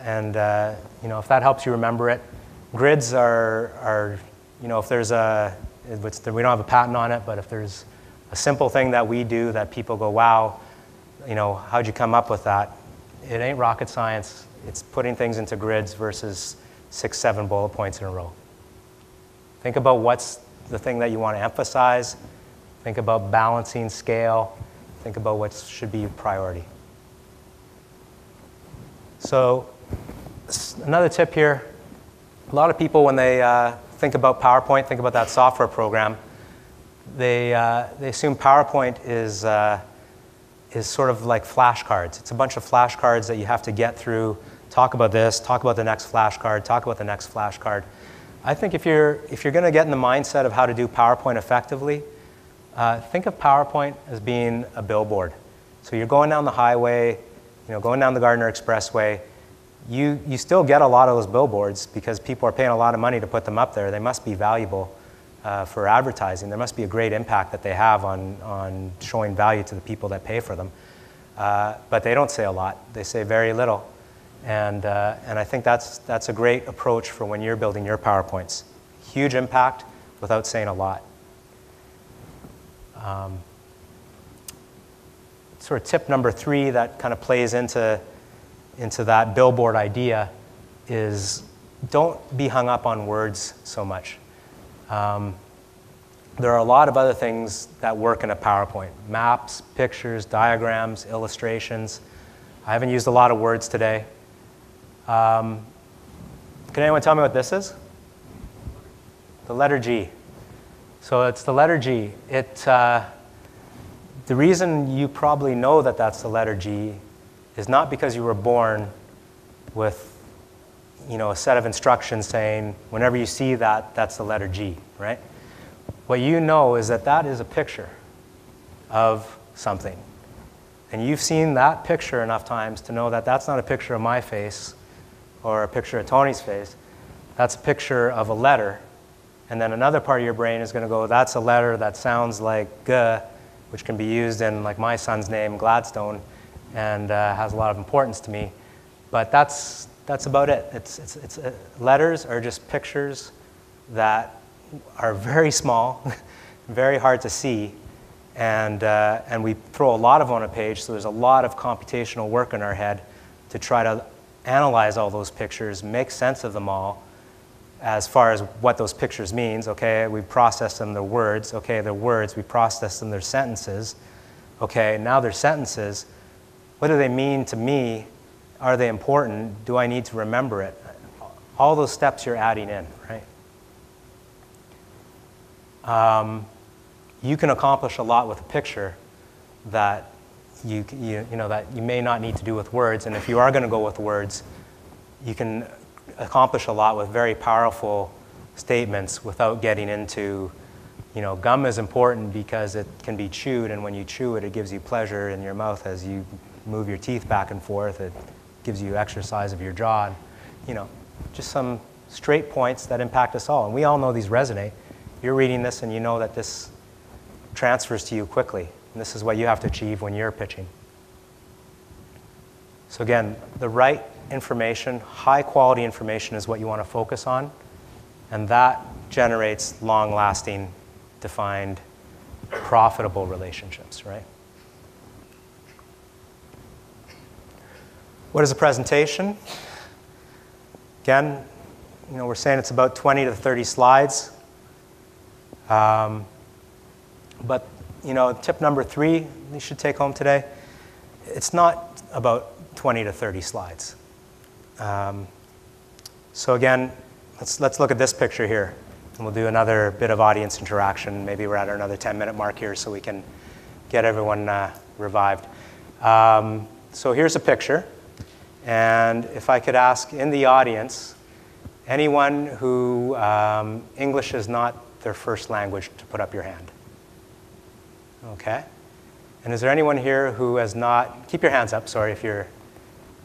And uh, you know, if that helps you remember it, grids are, are you know, if there's a, we don't have a patent on it, but if there's a simple thing that we do that people go, wow, you know, how'd you come up with that? It ain't rocket science. It's putting things into grids versus six, seven bullet points in a row. Think about what's the thing that you want to emphasize. Think about balancing scale. Think about what should be your priority. So, another tip here a lot of people, when they uh, think about PowerPoint, think about that software program, they, uh, they assume PowerPoint is, uh, is sort of like flashcards. It's a bunch of flashcards that you have to get through, talk about this, talk about the next flashcard, talk about the next flashcard. I think if you're, if you're going to get in the mindset of how to do PowerPoint effectively, uh, think of PowerPoint as being a billboard. So you're going down the highway, you know, going down the Gardiner Expressway. You, you still get a lot of those billboards because people are paying a lot of money to put them up there. They must be valuable uh, for advertising. There must be a great impact that they have on, on showing value to the people that pay for them. Uh, but they don't say a lot, they say very little. And, uh, and I think that's, that's a great approach for when you're building your PowerPoints. Huge impact without saying a lot. Um, sort of tip number three that kind of plays into, into that billboard idea is don't be hung up on words so much. Um, there are a lot of other things that work in a PowerPoint maps, pictures, diagrams, illustrations. I haven't used a lot of words today. Um, can anyone tell me what this is? The letter G. So it's the letter G. It, uh, the reason you probably know that that's the letter G is not because you were born with you know, a set of instructions saying, whenever you see that, that's the letter G, right? What you know is that that is a picture of something. And you've seen that picture enough times to know that that's not a picture of my face or a picture of Tony's face. That's a picture of a letter. And then another part of your brain is going to go, that's a letter that sounds like G, which can be used in like my son's name, Gladstone, and uh, has a lot of importance to me. But that's, that's about it. It's, it's, it's, uh, letters are just pictures that are very small, <laughs> very hard to see, and, uh, and we throw a lot of on a page, so there's a lot of computational work in our head to try to analyze all those pictures, make sense of them all as far as what those pictures means. Okay, we process them, their words. Okay, their words, we process them, their sentences. Okay, now their sentences. What do they mean to me? Are they important? Do I need to remember it? All those steps you're adding in, right? Um, you can accomplish a lot with a picture that you, you, you know, that you may not need to do with words. And if you are going to go with words, you can accomplish a lot with very powerful statements without getting into, you know, gum is important because it can be chewed, and when you chew it, it gives you pleasure in your mouth as you move your teeth back and forth. It gives you exercise of your jaw. And, you know, just some straight points that impact us all. And we all know these resonate. You're reading this and you know that this transfers to you quickly. And this is what you have to achieve when you're pitching. So, again, the right information, high quality information is what you want to focus on. And that generates long lasting, defined, profitable relationships, right? What is a presentation? Again, you know, we're saying it's about 20 to 30 slides. Um, but, you know, tip number three you should take home today, it's not about 20 to 30 slides. Um, so again, let's, let's look at this picture here. And we'll do another bit of audience interaction. Maybe we're at another 10 minute mark here so we can get everyone uh, revived. Um, so here's a picture. And if I could ask in the audience, anyone who um, English is not their first language to put up your hand. Okay? And is there anyone here who has not, keep your hands up, sorry if you're,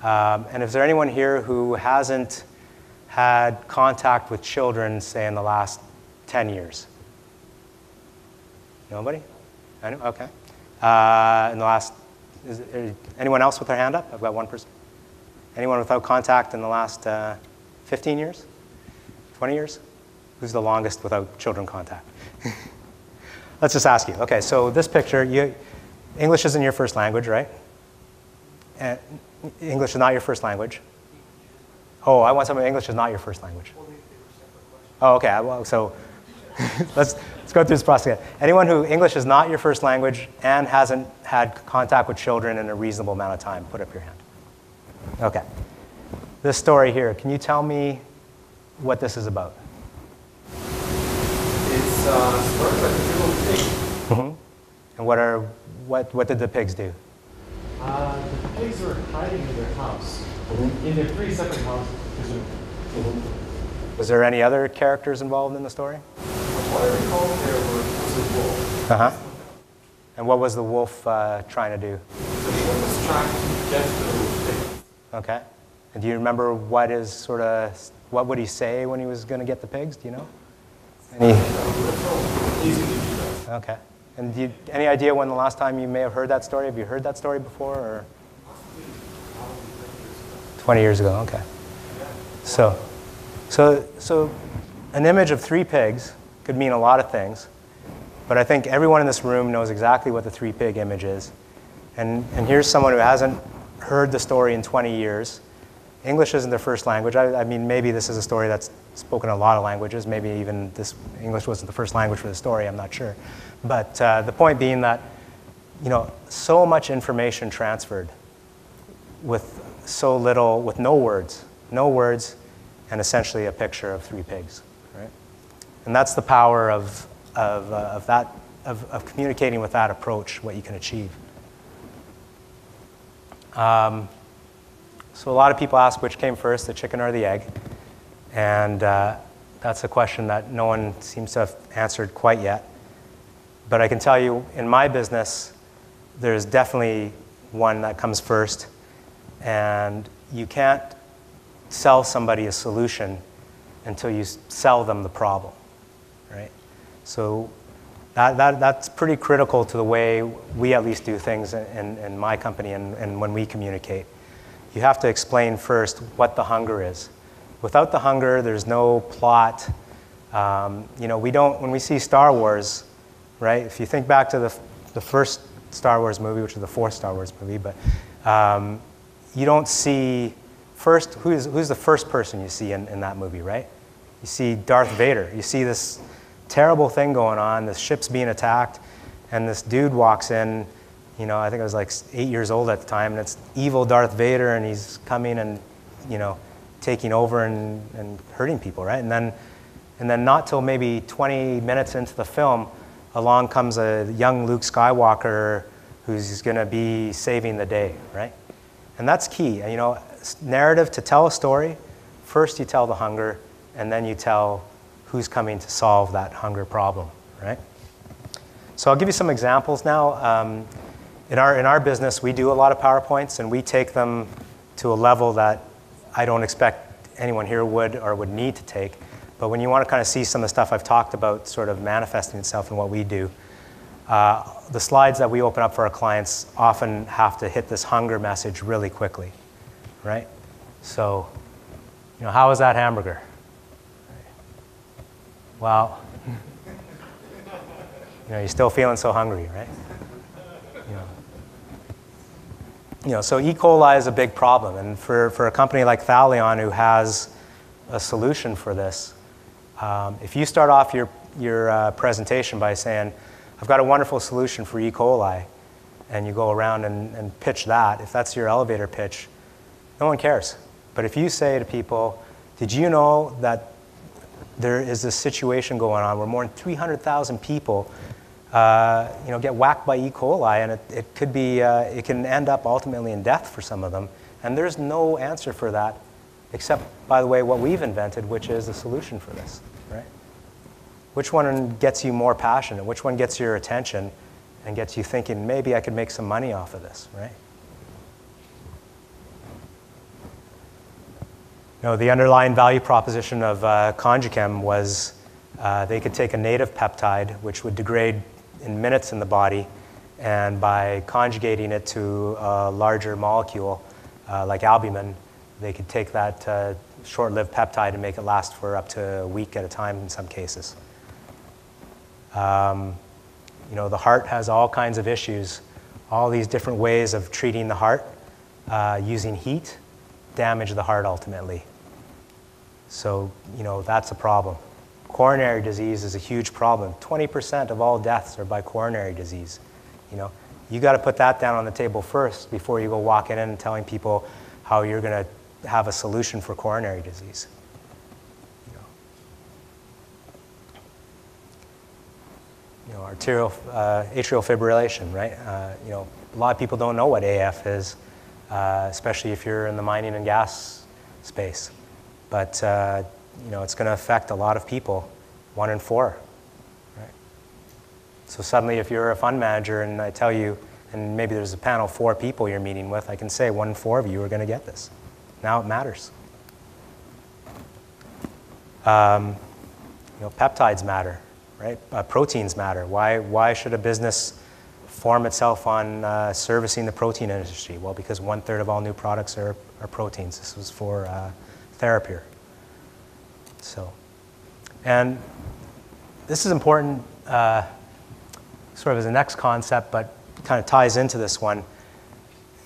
um, and is there anyone here who hasn't had contact with children, say, in the last 10 years? Nobody? Okay. Uh, in the last, is, anyone else with their hand up? I've got one person. Anyone without contact in the last uh, 15 years? 20 years? Who's the longest without children contact? <laughs> Let's just ask you. Okay, so this picture, you, English isn't your first language, right? And English is not your first language. Oh, I want something English is not your first language. Oh, okay. Well, so <laughs> let's, let's go through this process again. Anyone who English is not your first language and hasn't had contact with children in a reasonable amount of time, put up your hand. Okay. This story here, can you tell me what this is about? It's uh, started by the little pig. Mm-hmm. And what are what what did the pigs do? Uh, the pigs were hiding in their house, in their three separate houses. presumably. Was there any other characters involved in the story? What I recall, there were was a wolf. Uh huh. And what was the wolf uh, trying to do? So he was trying to get the little pig. Okay. And do you remember what is sort of what would he say when he was going to get the pigs? Do you know? Any? Easy to do that. Okay. And you, any idea when the last time you may have heard that story? Have you heard that story before, or? 20 years ago. Okay. So, so, so, an image of three pigs could mean a lot of things, but I think everyone in this room knows exactly what the three pig image is. And, and here's someone who hasn't heard the story in 20 years. English isn't their first language. I, I mean, maybe this is a story that's spoken in a lot of languages. Maybe even this English wasn't the first language for the story. I'm not sure. But uh, the point being that, you know, so much information transferred with so little, with no words, no words, and essentially a picture of three pigs, right? And that's the power of, of, uh, of that, of, of communicating with that approach, what you can achieve. Um, so a lot of people ask which came first, the chicken or the egg, and uh, that's a question that no one seems to have answered quite yet. But I can tell you, in my business, there's definitely one that comes first, and you can't sell somebody a solution until you sell them the problem, right? So that, that, that's pretty critical to the way we at least do things in, in my company and, and when we communicate. You have to explain first what the hunger is. Without the hunger, there's no plot. Um, you know, we don't, when we see Star Wars, right? If you think back to the, the first Star Wars movie, which is the fourth Star Wars movie, but um, you don't see first who's, who's the first person you see in, in that movie, right? You see Darth Vader. You see this terrible thing going on, this ship's being attacked, and this dude walks in. You know, I think I was like eight years old at the time, and it's evil Darth Vader, and he's coming and, you know, taking over and, and hurting people, right? And then, and then not till maybe 20 minutes into the film, along comes a young Luke Skywalker who's going to be saving the day, right? And that's key. You know, narrative to tell a story, first you tell the hunger, and then you tell who's coming to solve that hunger problem, right? So I'll give you some examples now. Um, in, our, in our business, we do a lot of PowerPoints, and we take them to a level that I don't expect anyone here would or would need to take. But when you want to kind of see some of the stuff I've talked about sort of manifesting itself in what we do, uh, the slides that we open up for our clients often have to hit this hunger message really quickly, right? So, you know, how was that hamburger? Well, <laughs> you know, you're still feeling so hungry, right? You know, you know, so E. coli is a big problem, and for, for a company like Thallion who has a solution for this, um, if you start off your, your uh, presentation by saying, I've got a wonderful solution for E. coli, and you go around and, and pitch that, if that's your elevator pitch, no one cares. But if you say to people, did you know that there is this situation going on where more than 300,000 people uh, you know, get whacked by E. coli, and it, it could be, uh, it can end up ultimately in death for some of them. And there's no answer for that, except, by the way, what we've invented, which is a solution for this? Which one gets you more passionate? Which one gets your attention and gets you thinking, maybe I could make some money off of this, right? No, the underlying value proposition of uh, Conjuchem was uh, they could take a native peptide, which would degrade in minutes in the body, and by conjugating it to a larger molecule uh, like albumin, they could take that uh, short lived peptide and make it last for up to a week at a time in some cases. Um, you know, the heart has all kinds of issues, all these different ways of treating the heart uh, using heat damage the heart ultimately. So, you know, that's a problem. Coronary disease is a huge problem. 20% of all deaths are by coronary disease. You know, you got to put that down on the table first before you go walking in and telling people how you're going to have a solution for coronary disease. You know, you know arterial uh, atrial fibrillation, right? Uh, you know, a lot of people don't know what AF is, uh, especially if you're in the mining and gas space. But uh, you know, it's going to affect a lot of people, one in four. Right? So suddenly, if you're a fund manager and I tell you, and maybe there's a panel four people you're meeting with, I can say one in four of you are going to get this. Now it matters. Um, you know, peptides matter, right? Uh, proteins matter. Why, why should a business form itself on uh, servicing the protein industry? Well, because one third of all new products are, are proteins. This was for uh, Therapure. So, and this is important uh, sort of as a next concept, but kind of ties into this one.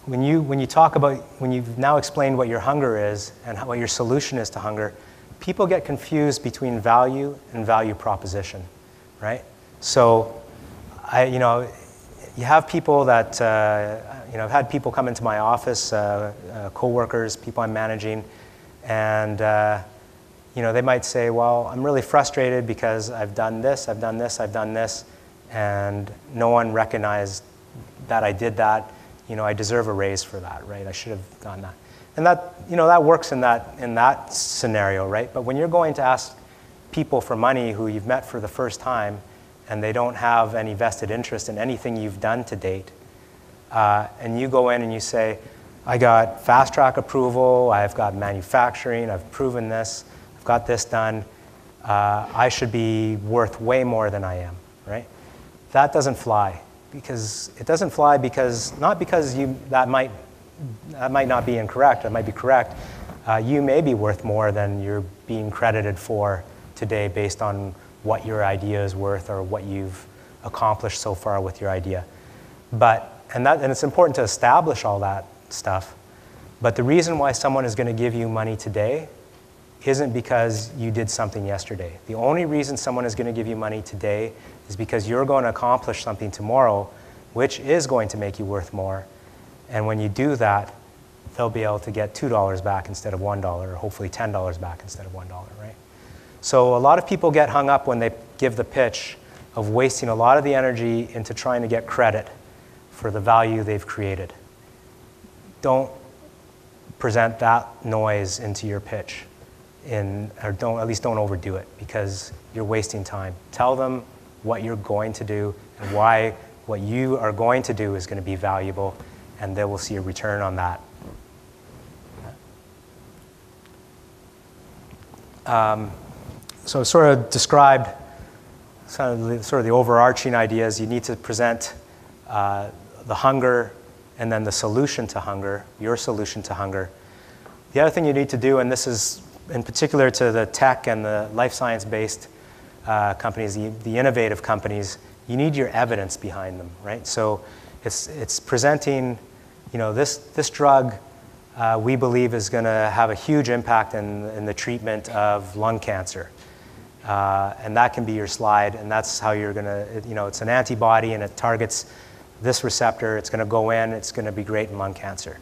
When you, when you talk about, when you've now explained what your hunger is and how, what your solution is to hunger, people get confused between value and value proposition, right? So, I, you know, you have people that, uh, you know, I've had people come into my office, uh, uh, coworkers, people I'm managing, and uh, you know, they might say, well, I'm really frustrated because I've done this, I've done this, I've done this, and no one recognized that I did that. You know, I deserve a raise for that, right? I should have done that. And that, you know, that works in that, in that scenario, right? But when you're going to ask people for money who you've met for the first time and they don't have any vested interest in anything you've done to date, uh, and you go in and you say, I got fast track approval, I've got manufacturing, I've proven this, I've got this done, uh, I should be worth way more than I am, right? That doesn't fly because it doesn't fly because not because you that might that might not be incorrect, that might be correct. Uh, you may be worth more than you're being credited for today based on what your idea is worth or what you've accomplished so far with your idea. But and that and it's important to establish all that stuff. But the reason why someone is going to give you money today isn't because you did something yesterday. The only reason someone is going to give you money today is because you're going to accomplish something tomorrow, which is going to make you worth more. And when you do that, they'll be able to get $2 back instead of $1, or hopefully $10 back instead of $1, right? So a lot of people get hung up when they give the pitch of wasting a lot of the energy into trying to get credit for the value they've created. Don't present that noise into your pitch in, or don't, at least don't overdo it because you're wasting time. Tell them what you're going to do and why what you are going to do is going to be valuable, and they will see a return on that. um, so sort of described sort of, the, sort of the overarching ideas. You need to present uh, the hunger and then the solution to hunger, your solution to hunger. The other thing you need to do, and this is in particular to the tech and the life science based uh, companies, the, the innovative companies, you need your evidence behind them, right? So it's, it's presenting, you know, this, this drug uh, we believe is going to have a huge impact in, in the treatment of lung cancer. Uh, and that can be your slide, and that's how you're going to, you know, it's an antibody and it targets this receptor. It's going to go in, it's going to be great in lung cancer,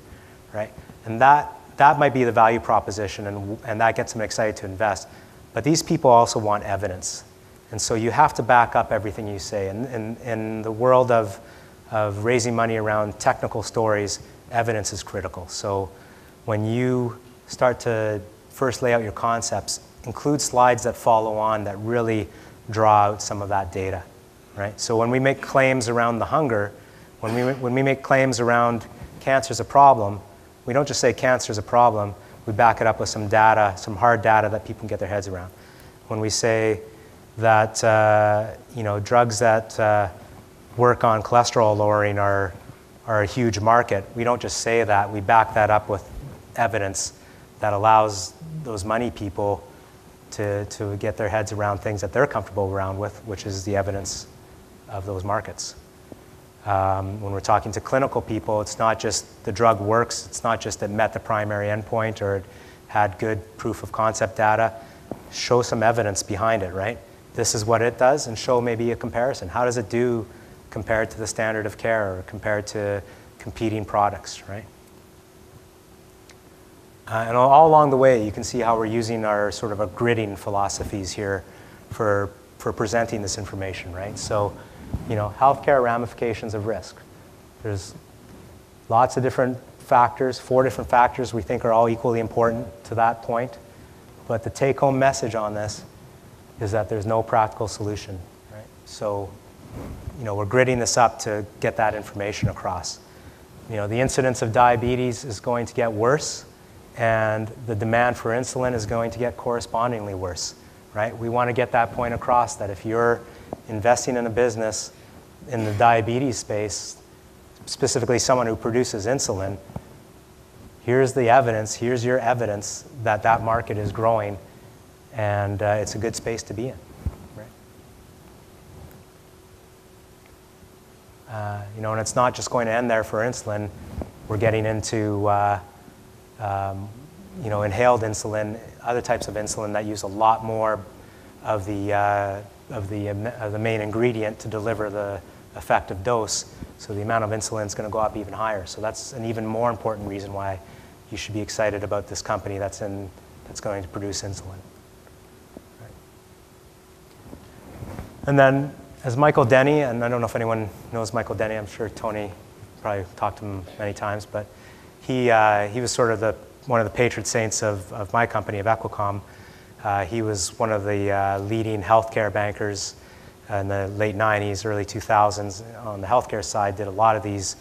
right? And that, that might be the value proposition, and, and that gets them excited to invest. But these people also want evidence. And so you have to back up everything you say. And in, in the world of, of raising money around technical stories, evidence is critical. So when you start to first lay out your concepts, include slides that follow on that really draw out some of that data, right? So when we make claims around the hunger, when we, when we make claims around cancer is a problem, we don't just say cancer is a problem, we back it up with some data, some hard data that people can get their heads around. When we say that, uh, you know, drugs that uh, work on cholesterol lowering are, are a huge market, we don't just say that, we back that up with evidence that allows those money people to, to get their heads around things that they're comfortable around with, which is the evidence of those markets. Um, when we're talking to clinical people, it's not just the drug works, it's not just it met the primary endpoint or it had good proof of concept data. Show some evidence behind it, right? This is what it does, and show maybe a comparison. How does it do compared to the standard of care or compared to competing products, right? Uh, and all along the way, you can see how we're using our sort of a gridding philosophies here for, for presenting this information, right? So, you know, healthcare ramifications of risk. There's lots of different factors, four different factors we think are all equally important to that point. But the take home message on this is that there's no practical solution, right? So, you know, we're gridding this up to get that information across. You know, the incidence of diabetes is going to get worse and the demand for insulin is going to get correspondingly worse, right? We want to get that point across that if you're investing in a business in the diabetes space, specifically someone who produces insulin, here's the evidence, here's your evidence that that market is growing and uh, it's a good space to be in. Uh, you know, and it's not just going to end there for insulin. We're getting into uh, um, you know, inhaled insulin, other types of insulin that use a lot more of the, uh, of the, of the main ingredient to deliver the effective dose. So the amount of insulin is going to go up even higher. So that's an even more important reason why you should be excited about this company that's, in, that's going to produce insulin. And then, as Michael Denny, and I don't know if anyone knows Michael Denny, I'm sure Tony probably talked to him many times, but he, uh, he was sort of the, one of the patron saints of, of my company, of Equicom. Uh, he was one of the uh, leading healthcare bankers in the late 90s, early 2000s on the healthcare side, did a lot of these,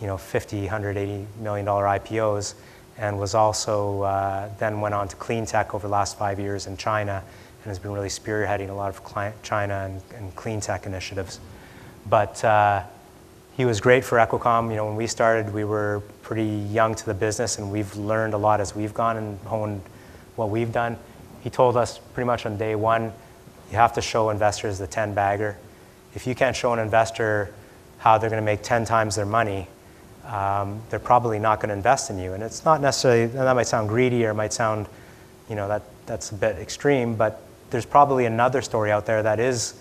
you know, 50, 180 million dollar IPOs, and was also uh, then went on to clean tech over the last five years in China, and has been really spearheading a lot of China and, and clean tech initiatives. But uh, he was great for Equicom. You know, when we started, we were pretty young to the business, and we've learned a lot as we've gone and honed what we've done. He told us pretty much on day one, you have to show investors the 10 bagger. If you can't show an investor how they're going to make 10 times their money, um, they're probably not going to invest in you. And it's not necessarily, that might sound greedy or it might sound, you know, that, that's a bit extreme, but there's probably another story out there that is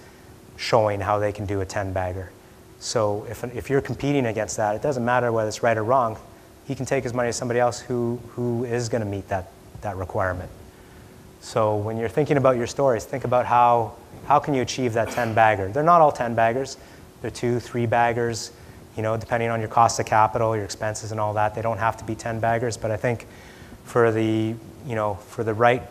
showing how they can do a 10 bagger. So if, if you're competing against that, it doesn't matter whether it's right or wrong. He can take as money as somebody else who, who is going to meet that, that requirement. So when you're thinking about your stories, think about how, how can you achieve that 10 bagger. They're not all 10 baggers. They're two, three baggers, you know, depending on your cost of capital, your expenses and all that. They don't have to be 10 baggers, but I think for the, you know, for the right,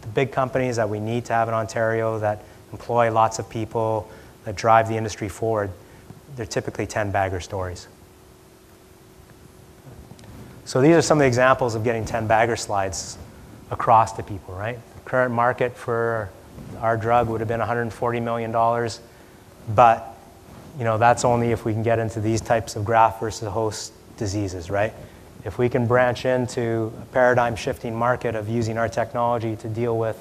the big companies that we need to have in Ontario that employ lots of people, that drive the industry forward, they're typically 10 bagger stories. So these are some of the examples of getting 10 bagger slides across to people, right? The current market for our drug would have been $140 million, but you know, that's only if we can get into these types of graft versus host diseases, right? If we can branch into a paradigm shifting market of using our technology to deal with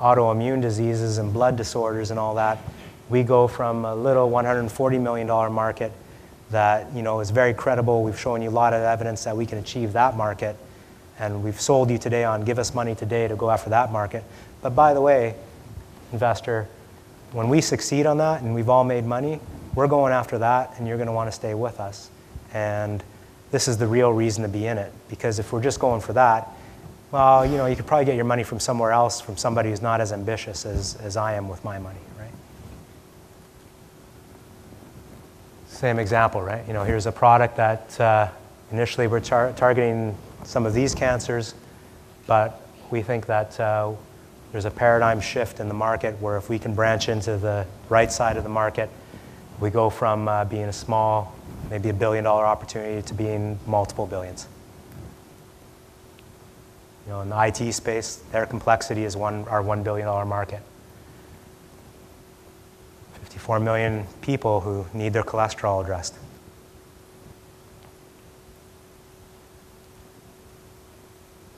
autoimmune diseases and blood disorders and all that, we go from a little $140 million market that you know, is very credible. We've shown you a lot of evidence that we can achieve that market. And we've sold you today on give us money today to go after that market. But by the way, investor, when we succeed on that and we've all made money, we're going after that and you're going to want to stay with us. And this is the real reason to be in it. Because if we're just going for that, well, you know, you could probably get your money from somewhere else, from somebody who's not as ambitious as, as I am with my money, right? Same example, right? You know, here's a product that uh, initially we're tar- targeting some of these cancers, but we think that uh, there's a paradigm shift in the market where if we can branch into the right side of the market, we go from uh, being a small, maybe a billion dollar opportunity to being multiple billions. You know, in the IT space, their complexity is one, our $1 billion market. 54 million people who need their cholesterol addressed.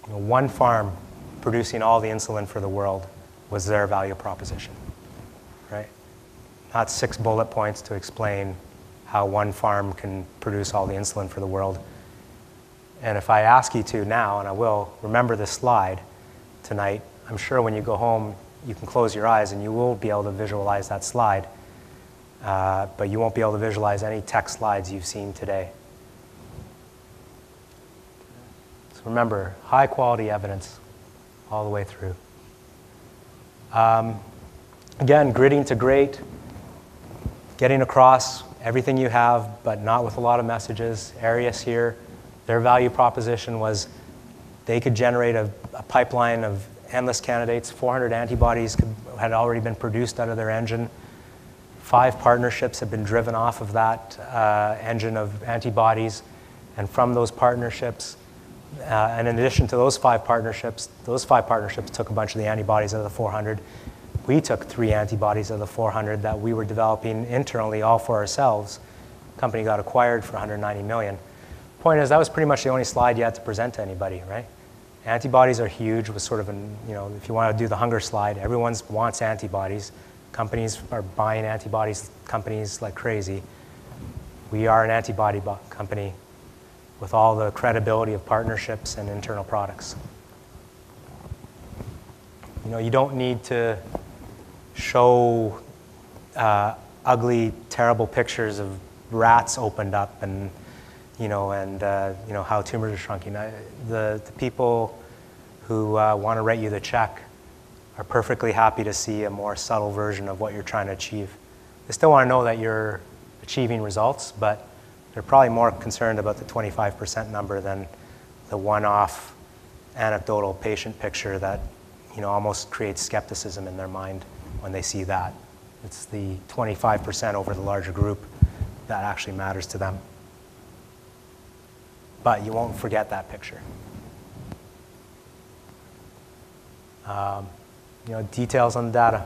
You know, one farm producing all the insulin for the world was their value proposition, right? Not six bullet points to explain how one farm can produce all the insulin for the world. And if I ask you to now, and I will, remember this slide tonight, I'm sure when you go home, you can close your eyes and you will be able to visualize that slide. Uh, but you won't be able to visualize any text slides you've seen today. So remember, high quality evidence all the way through. Um, again, gridding to great, getting across everything you have, but not with a lot of messages. Arius here, their value proposition was they could generate a, a pipeline of endless candidates. 400 antibodies could, had already been produced out of their engine. Five partnerships have been driven off of that uh, engine of antibodies. And from those partnerships, uh, and in addition to those five partnerships, those five partnerships took a bunch of the antibodies out of the 400. We took three antibodies out of the 400 that we were developing internally, all for ourselves. Company got acquired for 190 million. Point is, that was pretty much the only slide you had to present to anybody, right? Antibodies are huge. Was sort of an, you know, if you want to do the hunger slide, everyone wants antibodies. Companies are buying antibodies, companies like crazy. We are an antibody company with all the credibility of partnerships and internal products. You know, you don't need to show uh, ugly, terrible pictures of rats opened up and, you know, and, uh, you know, how tumors are shrinking. The, the people who uh, want to write you the check are perfectly happy to see a more subtle version of what you're trying to achieve. They still want to know that you're achieving results, but they're probably more concerned about the 25% number than the one-off anecdotal patient picture that you know, almost creates skepticism in their mind when they see that. It's the 25% over the larger group that actually matters to them. But you won't forget that picture. Um, you know, details on the data.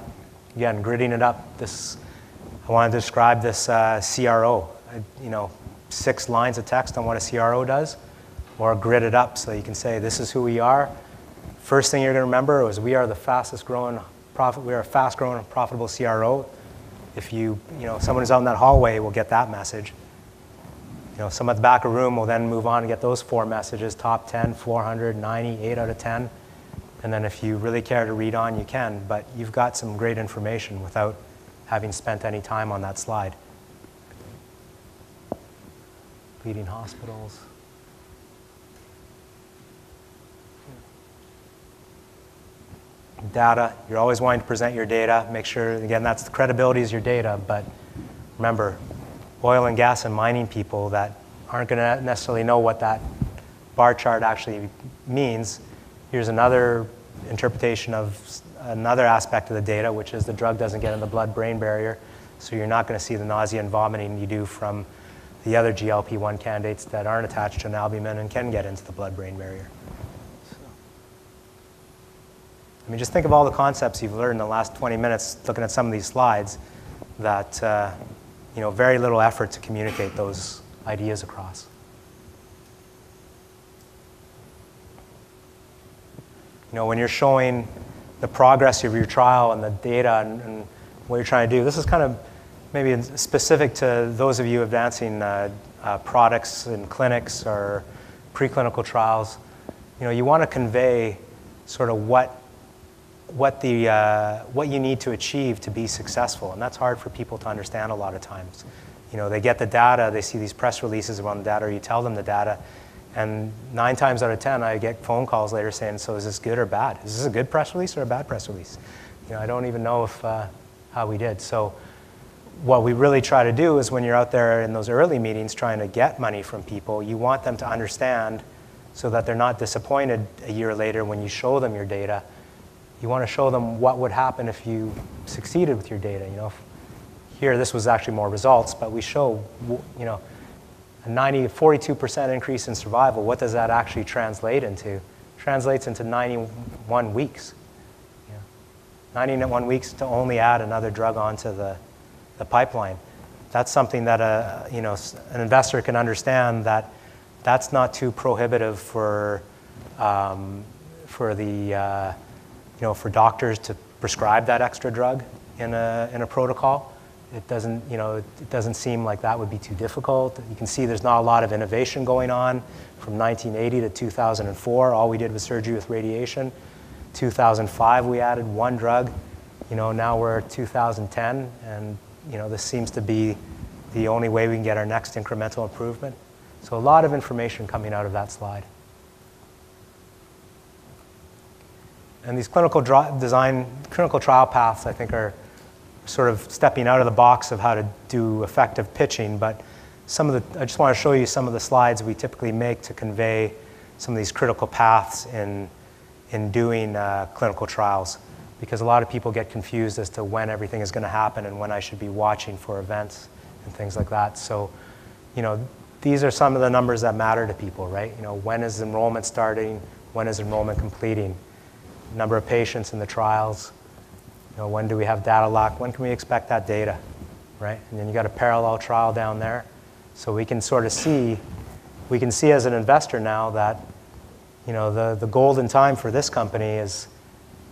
Again, gridding it up. This, I want to describe this uh, CRO. I, you know, six lines of text on what a CRO does, or grid it up so you can say, this is who we are. First thing you're going to remember is we are the fastest growing profit. We are a fast growing profitable CRO. If you, you know, someone who's out in that hallway will get that message. You know, someone at the back of the room will then move on and get those four messages, top 10, 400, 90, 8 out of 10. And then if you really care to read on, you can, but you've got some great information without having spent any time on that slide. Leading hospitals. Data, you're always wanting to present your data. Make sure, again, that's the credibility is your data, but remember, oil and gas and mining people that aren't going to necessarily know what that bar chart actually means. Here's another interpretation of another aspect of the data, which is the drug doesn't get in the blood brain barrier, so you're not going to see the nausea and vomiting you do from the other GLP 1 candidates that aren't attached to an albumin and can get into the blood brain barrier. I mean, just think of all the concepts you've learned in the last 20 minutes looking at some of these slides that, uh, you know, very little effort to communicate those ideas across. You know, when you're showing the progress of your trial and the data and, and what you're trying to do, this is kind of maybe specific to those of you advancing uh, uh, products in clinics or preclinical trials. You know, you want to convey sort of what what the uh, what you need to achieve to be successful, and that's hard for people to understand a lot of times. You know, they get the data, they see these press releases around the data, or you tell them the data, and nine times out of ten, I get phone calls later saying, "So is this good or bad? Is this a good press release or a bad press release?" You know, I don't even know if uh, how we did. So, what we really try to do is when you're out there in those early meetings trying to get money from people, you want them to understand so that they're not disappointed a year later when you show them your data you want to show them what would happen if you succeeded with your data. You know, here this was actually more results, but we show, you know, a 90, 42% increase in survival. What does that actually translate into? Translates into 91 weeks. Yeah. 91 weeks to only add another drug onto the, the pipeline. That's something that a, you know, an investor can understand that that's not too prohibitive for, um, for the, uh, you know, for doctors to prescribe that extra drug in a, in a protocol. It doesn't, you know, it doesn't seem like that would be too difficult. You can see there's not a lot of innovation going on from 1980 to 2004. All we did was surgery with radiation. 2005, we added one drug. You know, now we're 2010, and you know, this seems to be the only way we can get our next incremental improvement. So a lot of information coming out of that slide. And these clinical design, clinical trial paths, I think, are sort of stepping out of the box of how to do effective pitching. But some of the, I just want to show you some of the slides we typically make to convey some of these critical paths in, in doing uh, clinical trials. Because a lot of people get confused as to when everything is going to happen and when I should be watching for events and things like that. So, you know, these are some of the numbers that matter to people, right? You know, when is enrollment starting? When is enrollment completing? number of patients in the trials. You know, when do we have data lock? When can we expect that data, right? And then you got a parallel trial down there. So we can sort of see, we can see as an investor now that, you know, the, the golden time for this company is,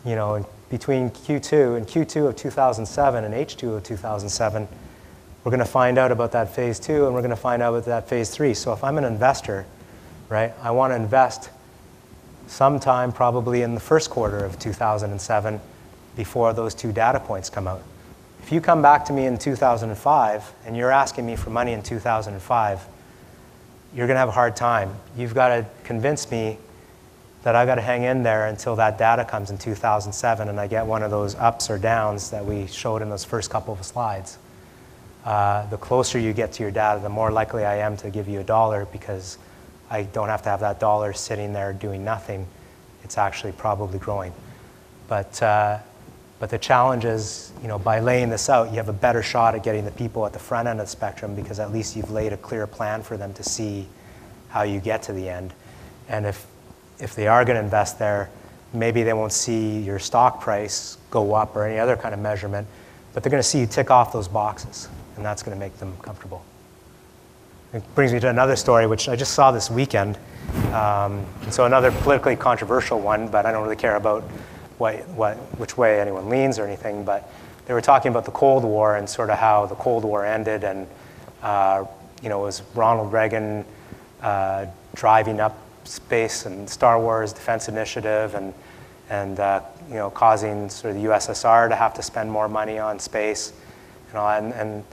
you know, between Q2 and Q2 of 2007 and H2 of 2007, we're going to find out about that phase two and we're going to find out about that phase three. So if I'm an investor, right, I want to invest sometime probably in the first quarter of 2007 before those two data points come out. If you come back to me in 2005 and you're asking me for money in 2005, you're going to have a hard time. You've got to convince me that I've got to hang in there until that data comes in 2007 and I get one of those ups or downs that we showed in those first couple of slides. Uh, the closer you get to your data, the more likely I am to give you a dollar because I don't have to have that dollar sitting there doing nothing. It's actually probably growing. But, uh, but the challenge is, you know, by laying this out, you have a better shot at getting the people at the front end of the spectrum because at least you've laid a clear plan for them to see how you get to the end. And if, if they are going to invest there, maybe they won't see your stock price go up or any other kind of measurement, but they're going to see you tick off those boxes, and that's going to make them comfortable. It brings me to another story, which I just saw this weekend. Um, so another politically controversial one, but I don't really care about what, what, which way anyone leans or anything. But they were talking about the Cold War and sort of how the Cold War ended, and uh, you know, it was Ronald Reagan uh, driving up space and Star Wars Defense Initiative, and and uh, you know, causing sort of the USSR to have to spend more money on space, you know, and and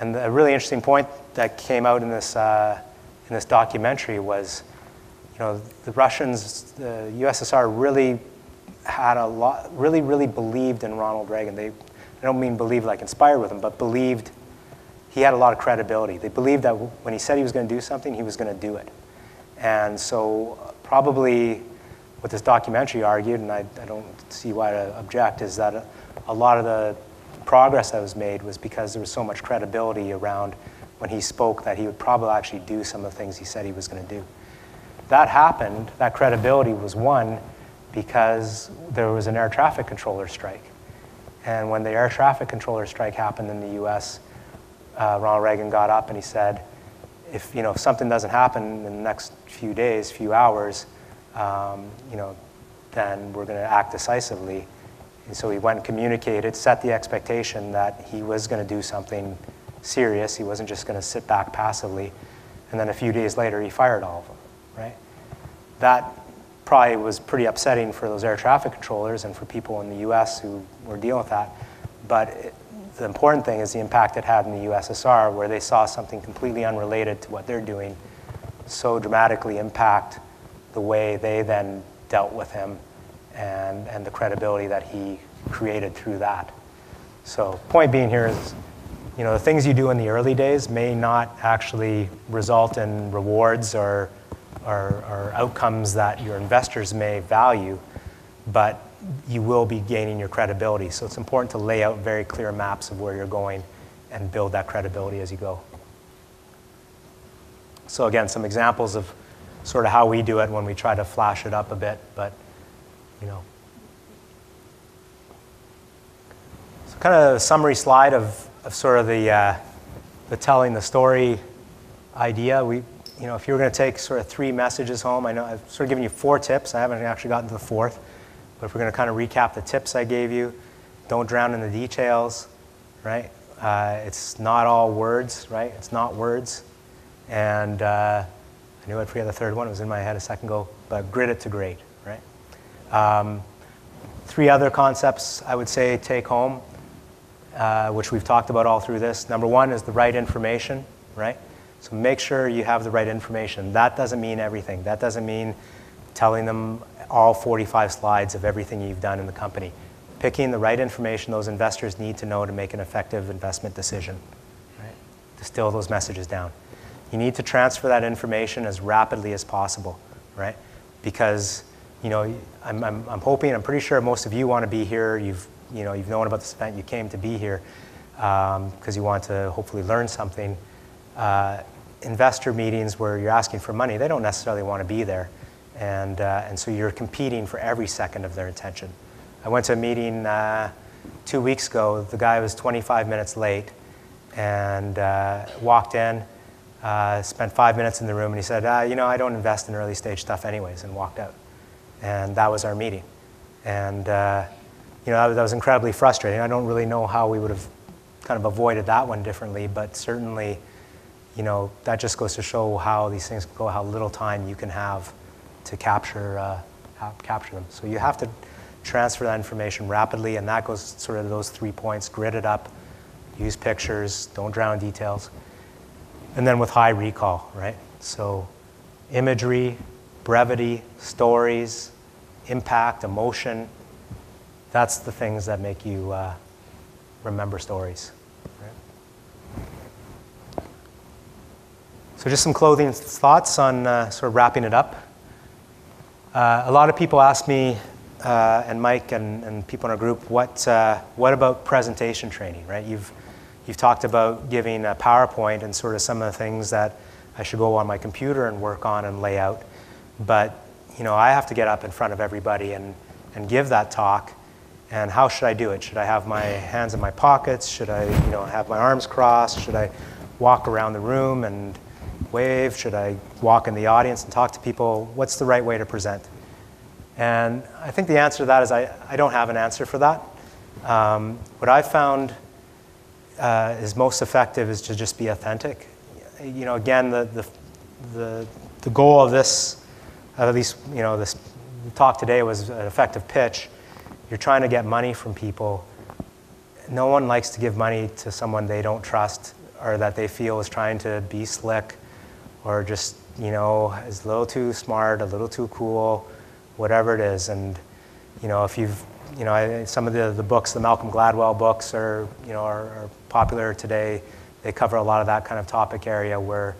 and a really interesting point that came out in this, uh, in this documentary was, you know, the Russians, the USSR really had a lot, really, really believed in Ronald Reagan. They, I don't mean believe like inspired with him, but believed he had a lot of credibility. They believed that when he said he was going to do something, he was going to do it. And so, uh, probably what this documentary argued, and I, I don't see why to object, is that a, a lot of the progress that was made was because there was so much credibility around when he spoke that he would probably actually do some of the things he said he was going to do. That happened, that credibility was won because there was an air traffic controller strike. And when the air traffic controller strike happened in the US, uh, Ronald Reagan got up and he said, if, you know, if something doesn't happen in the next few days, few hours, um, you know, then we're going to act decisively. And so he went and communicated, set the expectation that he was going to do something serious. He wasn't just going to sit back passively. And then a few days later, he fired all of them, right? That probably was pretty upsetting for those air traffic controllers and for people in the US who were dealing with that. But it, the important thing is the impact it had in the USSR, where they saw something completely unrelated to what they're doing so dramatically impact the way they then dealt with him and, and the credibility that he created through that. So, point being here is, you know, the things you do in the early days may not actually result in rewards or, or, or outcomes that your investors may value, but you will be gaining your credibility. So it's important to lay out very clear maps of where you're going and build that credibility as you go. So again, some examples of sort of how we do it when we try to flash it up a bit, but you know. So kind of a summary slide of, of sort of the, uh, the telling the story idea. We, you know, if you were going to take sort of three messages home, I know I've sort of given you four tips. I haven't actually gotten to the fourth. But if we're going to kind of recap the tips I gave you, don't drown in the details, right? Uh, it's not all words, right? It's not words. And uh, I knew I'd forget the third one. It was in my head a second ago. But grid it to great, right? Um, three other concepts I would say take home, uh, which we've talked about all through this. Number one is the right information, right? So make sure you have the right information. That doesn't mean everything. That doesn't mean telling them all 45 slides of everything you've done in the company. Picking the right information those investors need to know to make an effective investment decision. Right? Distill those messages down. You need to transfer that information as rapidly as possible, right? Because you know, I'm, I'm, I'm hoping, I'm pretty sure most of you want to be here. You've, you know, you've known about this event. You came to be here because um, you want to hopefully learn something. Uh, investor meetings where you're asking for money, they don't necessarily want to be there. And, uh, and so you're competing for every second of their attention. I went to a meeting uh, two weeks ago. The guy was 25 minutes late and uh, walked in, uh, spent five minutes in the room, and he said, uh, You know, I don't invest in early stage stuff anyways, and walked out. And that was our meeting. And, uh, you know, that that was incredibly frustrating. I don't really know how we would have kind of avoided that one differently, but certainly, you know, that just goes to show how these things go, how little time you can have to capture, uh, capture them. So you have to transfer that information rapidly, and that goes sort of those three points grid it up, use pictures, don't drown details. And then with high recall, right? So imagery, brevity, stories, impact, emotion, that's the things that make you uh, remember stories. Right? So, just some clothing thoughts on uh, sort of wrapping it up. Uh, a lot of people ask me, uh, and Mike and, and people in our group, what, uh, what about presentation training, right? You've, you've talked about giving a PowerPoint and sort of some of the things that I should go on my computer and work on and lay out. But, you know, I have to get up in front of everybody and, and give that talk. And how should I do it? Should I have my hands in my pockets? Should I, you know, have my arms crossed? Should I walk around the room and wave? Should I walk in the audience and talk to people? What's the right way to present? And I think the answer to that is I, I don't have an answer for that. Um, what I've found uh, is most effective is to just be authentic. You know, again, the, the, the, the goal of this, at least, you know, this talk today was an effective pitch. You're trying to get money from people. No one likes to give money to someone they don't trust or that they feel is trying to be slick or just, you know, is a little too smart, a little too cool, whatever it is. And, you know, if you've, you know, some of the, the books, the Malcolm Gladwell books are, you know, are, are popular today. They cover a lot of that kind of topic area where,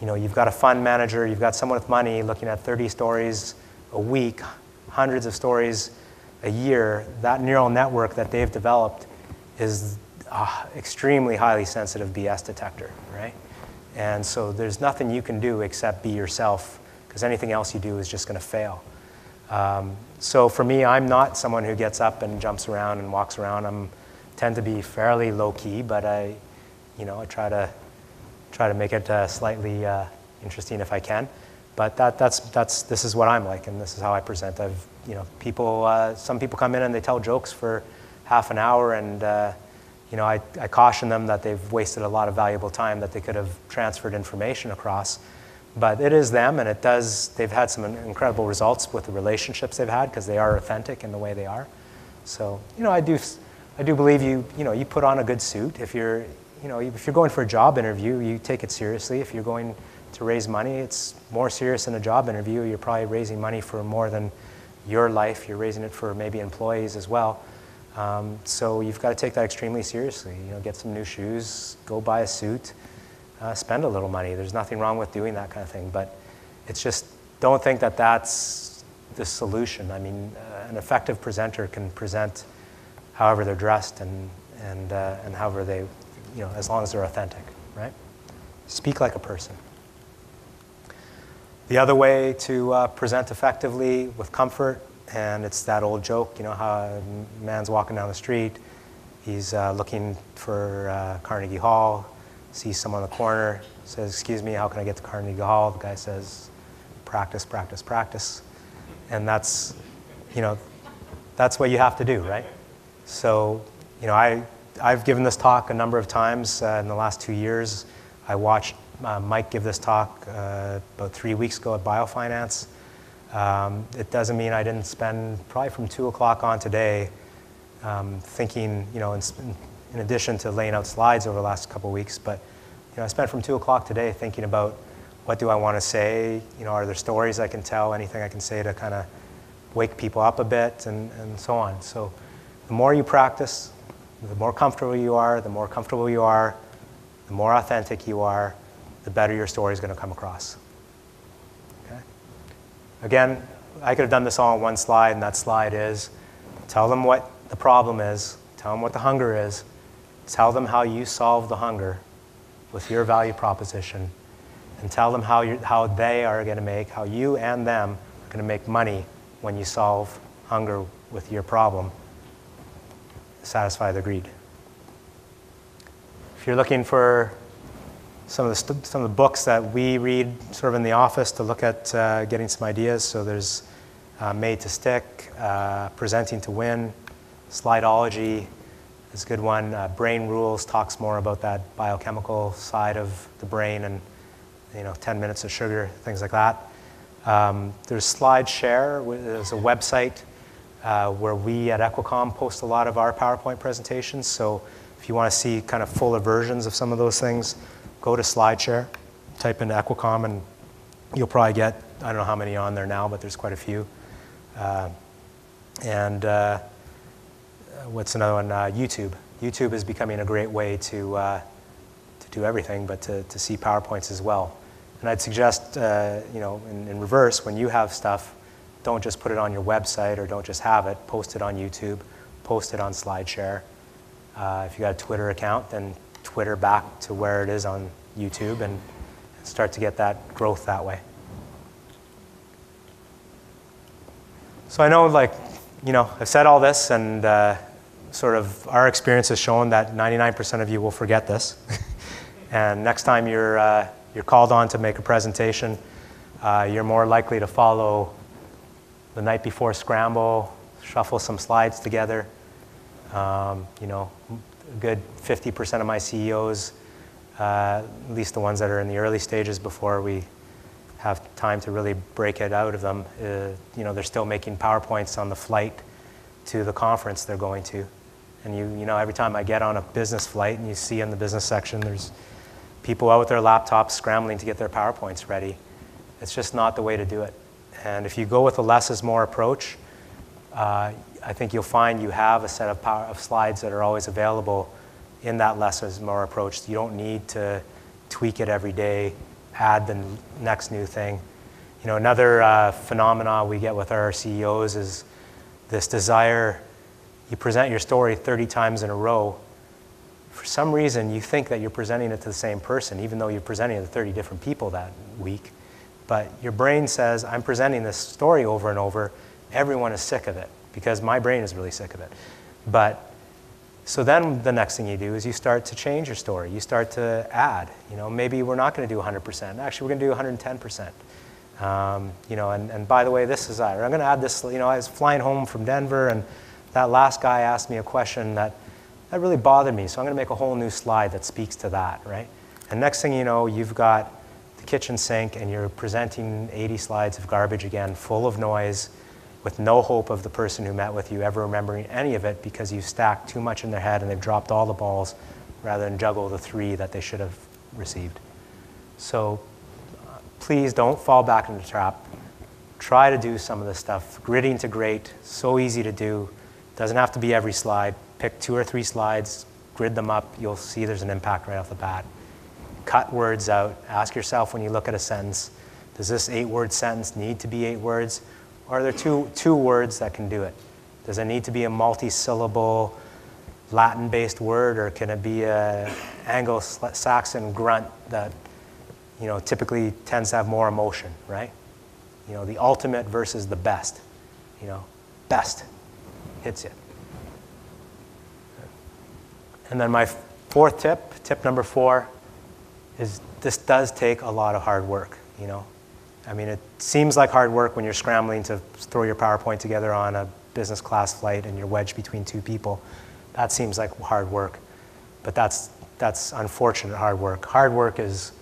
you know, you've got a fund manager, you've got someone with money looking at 30 stories a week, hundreds of stories a year. That neural network that they've developed is uh, extremely highly sensitive BS detector, right? And so there's nothing you can do except be yourself, because anything else you do is just going to fail. Um, so for me, I'm not someone who gets up and jumps around and walks around. I'm tend to be fairly low key, but I, you know, I try to try to make it uh, slightly uh, interesting if I can. But that, that's, that's, this is what I'm like, and this is how I present. I've, you know, people, uh, some people come in and they tell jokes for half an hour, and uh, you know, I, I caution them that they've wasted a lot of valuable time that they could have transferred information across. But it is them, and it does. They've had some incredible results with the relationships they've had because they are authentic in the way they are. So, you know, I do, I do believe you. You know, you put on a good suit if you're, you know, if you're going for a job interview, you take it seriously. If you're going to raise money, it's more serious than a job interview. You're probably raising money for more than your life. You're raising it for maybe employees as well. Um, so you've got to take that extremely seriously. You know, get some new shoes, go buy a suit, uh, spend a little money. There's nothing wrong with doing that kind of thing, but it's just don't think that that's the solution. I mean, uh, an effective presenter can present however they're dressed and and uh, and however they, you know, as long as they're authentic, right? Speak like a person. The other way to uh, present effectively with comfort and it's that old joke, you know, how a man's walking down the street, he's uh, looking for uh, Carnegie Hall, sees someone in the corner, says, Excuse me, how can I get to Carnegie Hall? The guy says, Practice, practice, practice. And that's, you know, that's what you have to do, right? So, you know, I, I've given this talk a number of times uh, in the last two years. I watched uh, Mike give this talk uh, about three weeks ago at Biofinance. Um, it doesn't mean I didn't spend probably from 2 o'clock on today um, thinking, you know, in, in, addition to laying out slides over the last couple weeks, but, you know, I spent from 2 o'clock today thinking about what do I want to say, you know, are there stories I can tell, anything I can say to kind of wake people up a bit and, and so on. So the more you practice, the more comfortable you are, the more comfortable you are, the more authentic you are, the better your story is going to come across. Again, I could have done this all in one slide, and that slide is tell them what the problem is, tell them what the hunger is, tell them how you solve the hunger with your value proposition, and tell them how, how they are going to make, how you and them are going to make money when you solve hunger with your problem. Satisfy the greed. If you're looking for some of the some of the books that we read sort of in the office to look at uh, getting some ideas. So there's uh, Made to Stick, uh, Presenting to Win, Slideology is a good one. Uh, brain Rules talks more about that biochemical side of the brain and you know 10 minutes of sugar, things like that. Um, there's SlideShare, there's a website uh, where we at Equicom post a lot of our PowerPoint presentations. So if you want to see kind of fuller versions of some of those things, go to SlideShare, type in Equicom, and you'll probably get, I don't know how many on there now, but there's quite a few. Uh, and uh, what's another one? Uh, YouTube. YouTube is becoming a great way to, uh, to do everything, but to, to see PowerPoints as well. And I'd suggest, uh, you know, in, in reverse, when you have stuff, don't just put it on your website or don't just have it. Post it on YouTube, post it on SlideShare. Uh, if you got a Twitter account, then Twitter back to where it is on YouTube and start to get that growth that way. So I know, like, you know, I've said all this, and uh, sort of our experience has shown that 99% of you will forget this. <laughs> and next time you're, uh, you're called on to make a presentation, uh, you're more likely to follow the night before scramble, shuffle some slides together, um, you know, a good 50% of my CEOs, uh, at least the ones that are in the early stages before we have time to really break it out of them, uh, you know, they're still making PowerPoints on the flight to the conference they're going to. And you, you know, every time I get on a business flight and you see in the business section, there's people out with their laptops scrambling to get their PowerPoints ready. It's just not the way to do it. And if you go with a less is more approach, uh, I think you'll find you have a set of, power, of slides that are always available in that less is more approach. You don't need to tweak it every day, add the next new thing. You know, another uh, phenomena we get with our CEOs is this desire. You present your story 30 times in a row. For some reason, you think that you're presenting it to the same person, even though you're presenting it to 30 different people that week. But your brain says, I'm presenting this story over and over, everyone is sick of it because my brain is really sick of it. But so then the next thing you do is you start to change your story. You start to add. You know, maybe we're not going to do 100%. Actually, we're going to do 110%. Um, you know, and, and by the way, this is I. I'm going to add this. You know, I was flying home from Denver, and that last guy asked me a question that that really bothered me. So I'm going to make a whole new slide that speaks to that, right? And next thing you know, you've got the kitchen sink, and you're presenting 80 slides of garbage again, full of noise with no hope of the person who met with you ever remembering any of it because you've stacked too much in their head and they've dropped all the balls rather than juggle the three that they should have received. So uh, please don't fall back into the trap. Try to do some of this stuff. Gridding to great, so easy to do. Doesn't have to be every slide. Pick two or three slides, grid them up. You'll see there's an impact right off the bat. Cut words out. Ask yourself when you look at a sentence, does this eight word sentence need to be eight words? Are there two, two words that can do it? Does it need to be a multi-syllable Latin-based word, or can it be a Anglo-Saxon grunt that you know typically tends to have more emotion, right? You know, the ultimate versus the best. You know, best hits it. And then my fourth tip, tip number four, is this does take a lot of hard work. You know, I mean, it seems like hard work when you're scrambling to throw your PowerPoint together on a business class flight and you're wedged between two people. That seems like hard work, but that's, that's unfortunate hard work. Hard work is,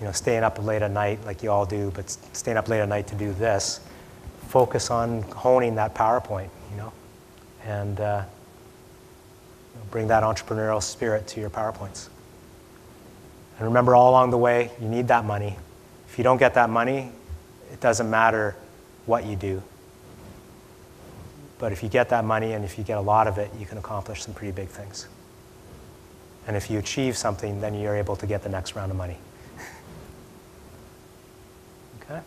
you know, staying up late at night like you all do, but staying up late at night to do this. Focus on honing that PowerPoint, you know, and uh, bring that entrepreneurial spirit to your PowerPoints. And remember, all along the way, you need that money. If you don't get that money, it doesn't matter what you do. But if you get that money and if you get a lot of it, you can accomplish some pretty big things. And if you achieve something, then you're able to get the next round of money. <laughs> okay?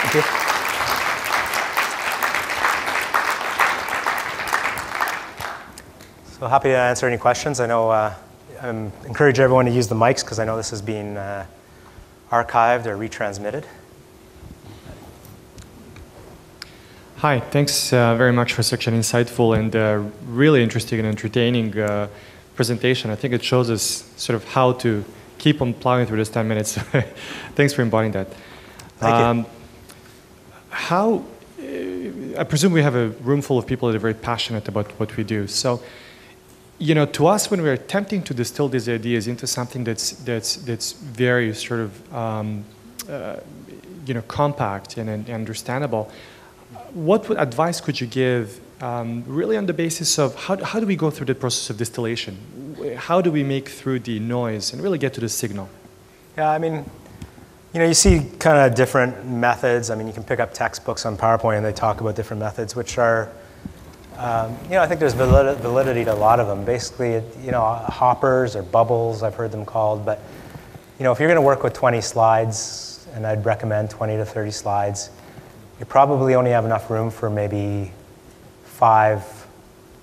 Thank you. So happy to answer any questions. I know uh, I encourage everyone to use the mics because I know this is being uh, archived or retransmitted. Hi, thanks uh, very much for such an insightful and uh, really interesting and entertaining uh, presentation. I think it shows us sort of how to keep on plowing through this 10 minutes. <laughs> thanks for embodying that. Thank um, you. How, I presume we have a room full of people that are very passionate about what we do. So you know, to us, when we're attempting to distill these ideas into something that's that's that's very sort of um, uh, you know compact and, and, understandable, what advice could you give, um, really on the basis of how how do we go through the process of distillation? How do we make through the noise and really get to the signal? Yeah, I mean, you know, you see kind of different methods. I mean, you can pick up textbooks on PowerPoint and they talk about different methods, which are um, you know, I think there's validity to a lot of them. Basically, you know, hoppers or bubbles, I've heard them called. But, you know, if you're going to work with 20 slides, and I'd recommend 20 to 30 slides, you probably only have enough room for maybe five,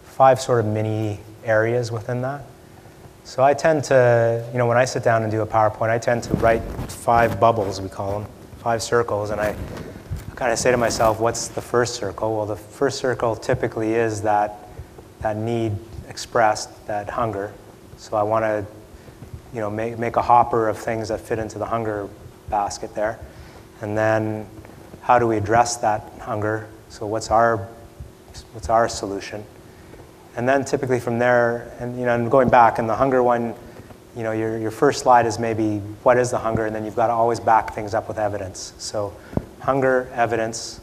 five sort of mini areas within that. So I tend to, you know, when I sit down and do a PowerPoint, I tend to write five bubbles, we call them, five circles, and I kind of say to myself, what's the first circle? Well, the first circle typically is that, that need expressed, that hunger. So I want to you know, make, make a hopper of things that fit into the hunger basket there. And then how do we address that hunger? So what's our, what's our solution? And then typically from there, and you know, and going back, and the hunger one, you know, your, your first slide is maybe what is the hunger, and then you've got to always back things up with evidence. So hunger, evidence.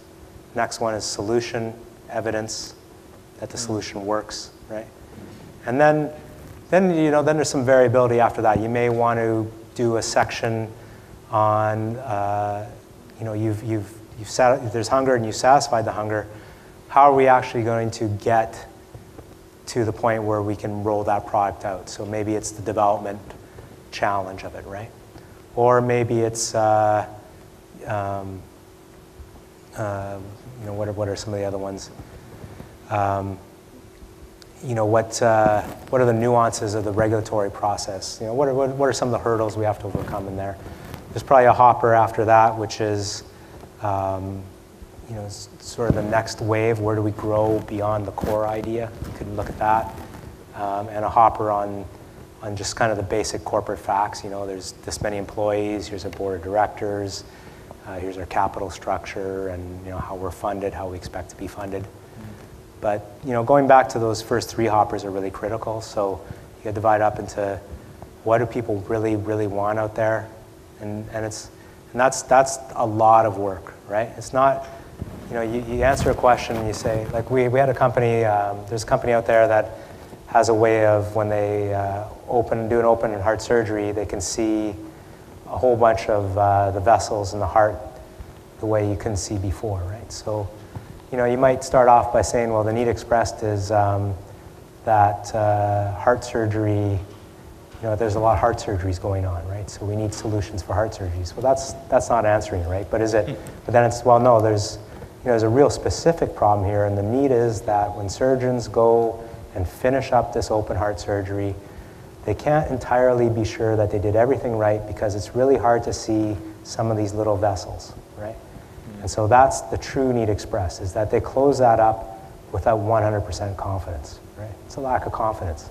Next one is solution, evidence that the solution works, right? And then, then, you know, then there's some variability after that. You may want to do a section on, uh, you know, you've, you've, you've sat, there's hunger and you satisfied the hunger. How are we actually going to get to the point where we can roll that product out? So maybe it's the development challenge of it, right? Or maybe it's, uh, um, um, you know, what are, what are some of the other ones? Um, you know, what, uh, what are the nuances of the regulatory process? You know, what are, what, what are some of the hurdles we have to overcome in there? There's probably a hopper after that, which is um, you know, sort of the next wave, where do we grow beyond the core idea? You could look at that. Um, and a hopper on, on just kind of the basic corporate facts. You know, there's this many employees, here's a board of directors, uh, here's our capital structure, and you know, how we're funded, how we expect to be funded. But you know, going back to those first three hoppers are really critical. So you got divide up into what do people really, really want out there, and and it's and that's that's a lot of work, right? It's not, you know, you, you answer a question and you say like we we had a company, um, there's a company out there that has a way of when they uh, open do an open and heart surgery, they can see a whole bunch of uh, the vessels in the heart the way you couldn't see before, right? So, you know, you might start off by saying, well, the need expressed is um, that uh, heart surgery, you know, there's a lot of heart surgeries going on, right? So we need solutions for heart surgeries. Well, that's, that's not answering right? But is it, but then it's, well, no, there's, you know, there's a real specific problem here, and the need is that when surgeons go and finish up this open heart surgery, they can't entirely be sure that they did everything right because it's really hard to see some of these little vessels, right? And so that's the true need express, is that they close that up without 100% confidence, right? It's a lack of confidence,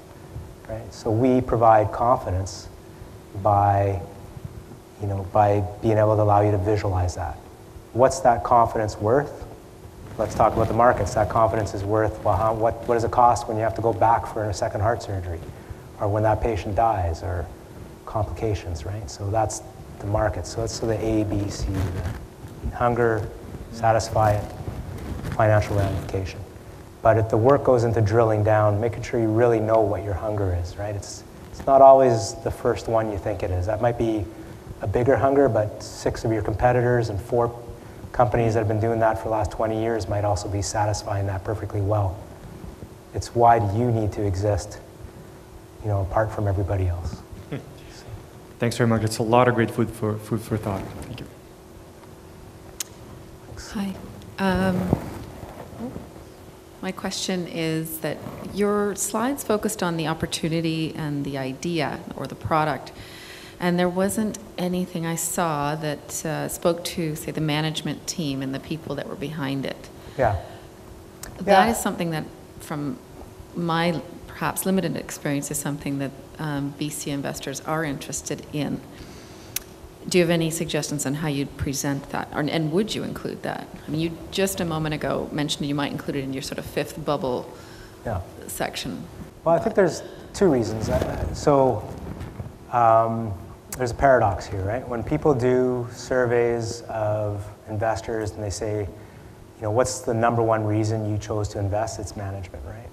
right? So we provide confidence by, you know, by being able to allow you to visualize that. What's that confidence worth? Let's talk about the markets. That confidence is worth, well, how, what, what does it cost when you have to go back for a second heart surgery? Or when that patient dies, or complications, right? So that's the market. So so the A, B, C, the hunger, satisfy it, financial ramification. But if the work goes into drilling down, making sure you really know what your hunger is, right? It's, it's not always the first one you think it is. That might be a bigger hunger, but six of your competitors and four companies that have been doing that for the last 20 years might also be satisfying that perfectly well. It's why do you need to exist, you know, apart from everybody else? Thanks very much. It's a lot of great food for food for thought. Thank you. Hi. Um, My question is that your slides focused on the opportunity and the idea or the product, and there wasn't anything I saw that uh, spoke to, say, the management team and the people that were behind it. Yeah. That Yeah. is something that, from my perhaps limited experience, is something that um, VC investors are interested in. Do you have any suggestions on how you'd present that, or, and would you include that? I mean, you just a moment ago mentioned you might include it in your sort of fifth bubble Yeah. section. Well, I think there's two reasons. Uh, So um, there's a paradox here, right? When people do surveys of investors and they say, you know, what's the number one reason you chose to invest? It's management, right?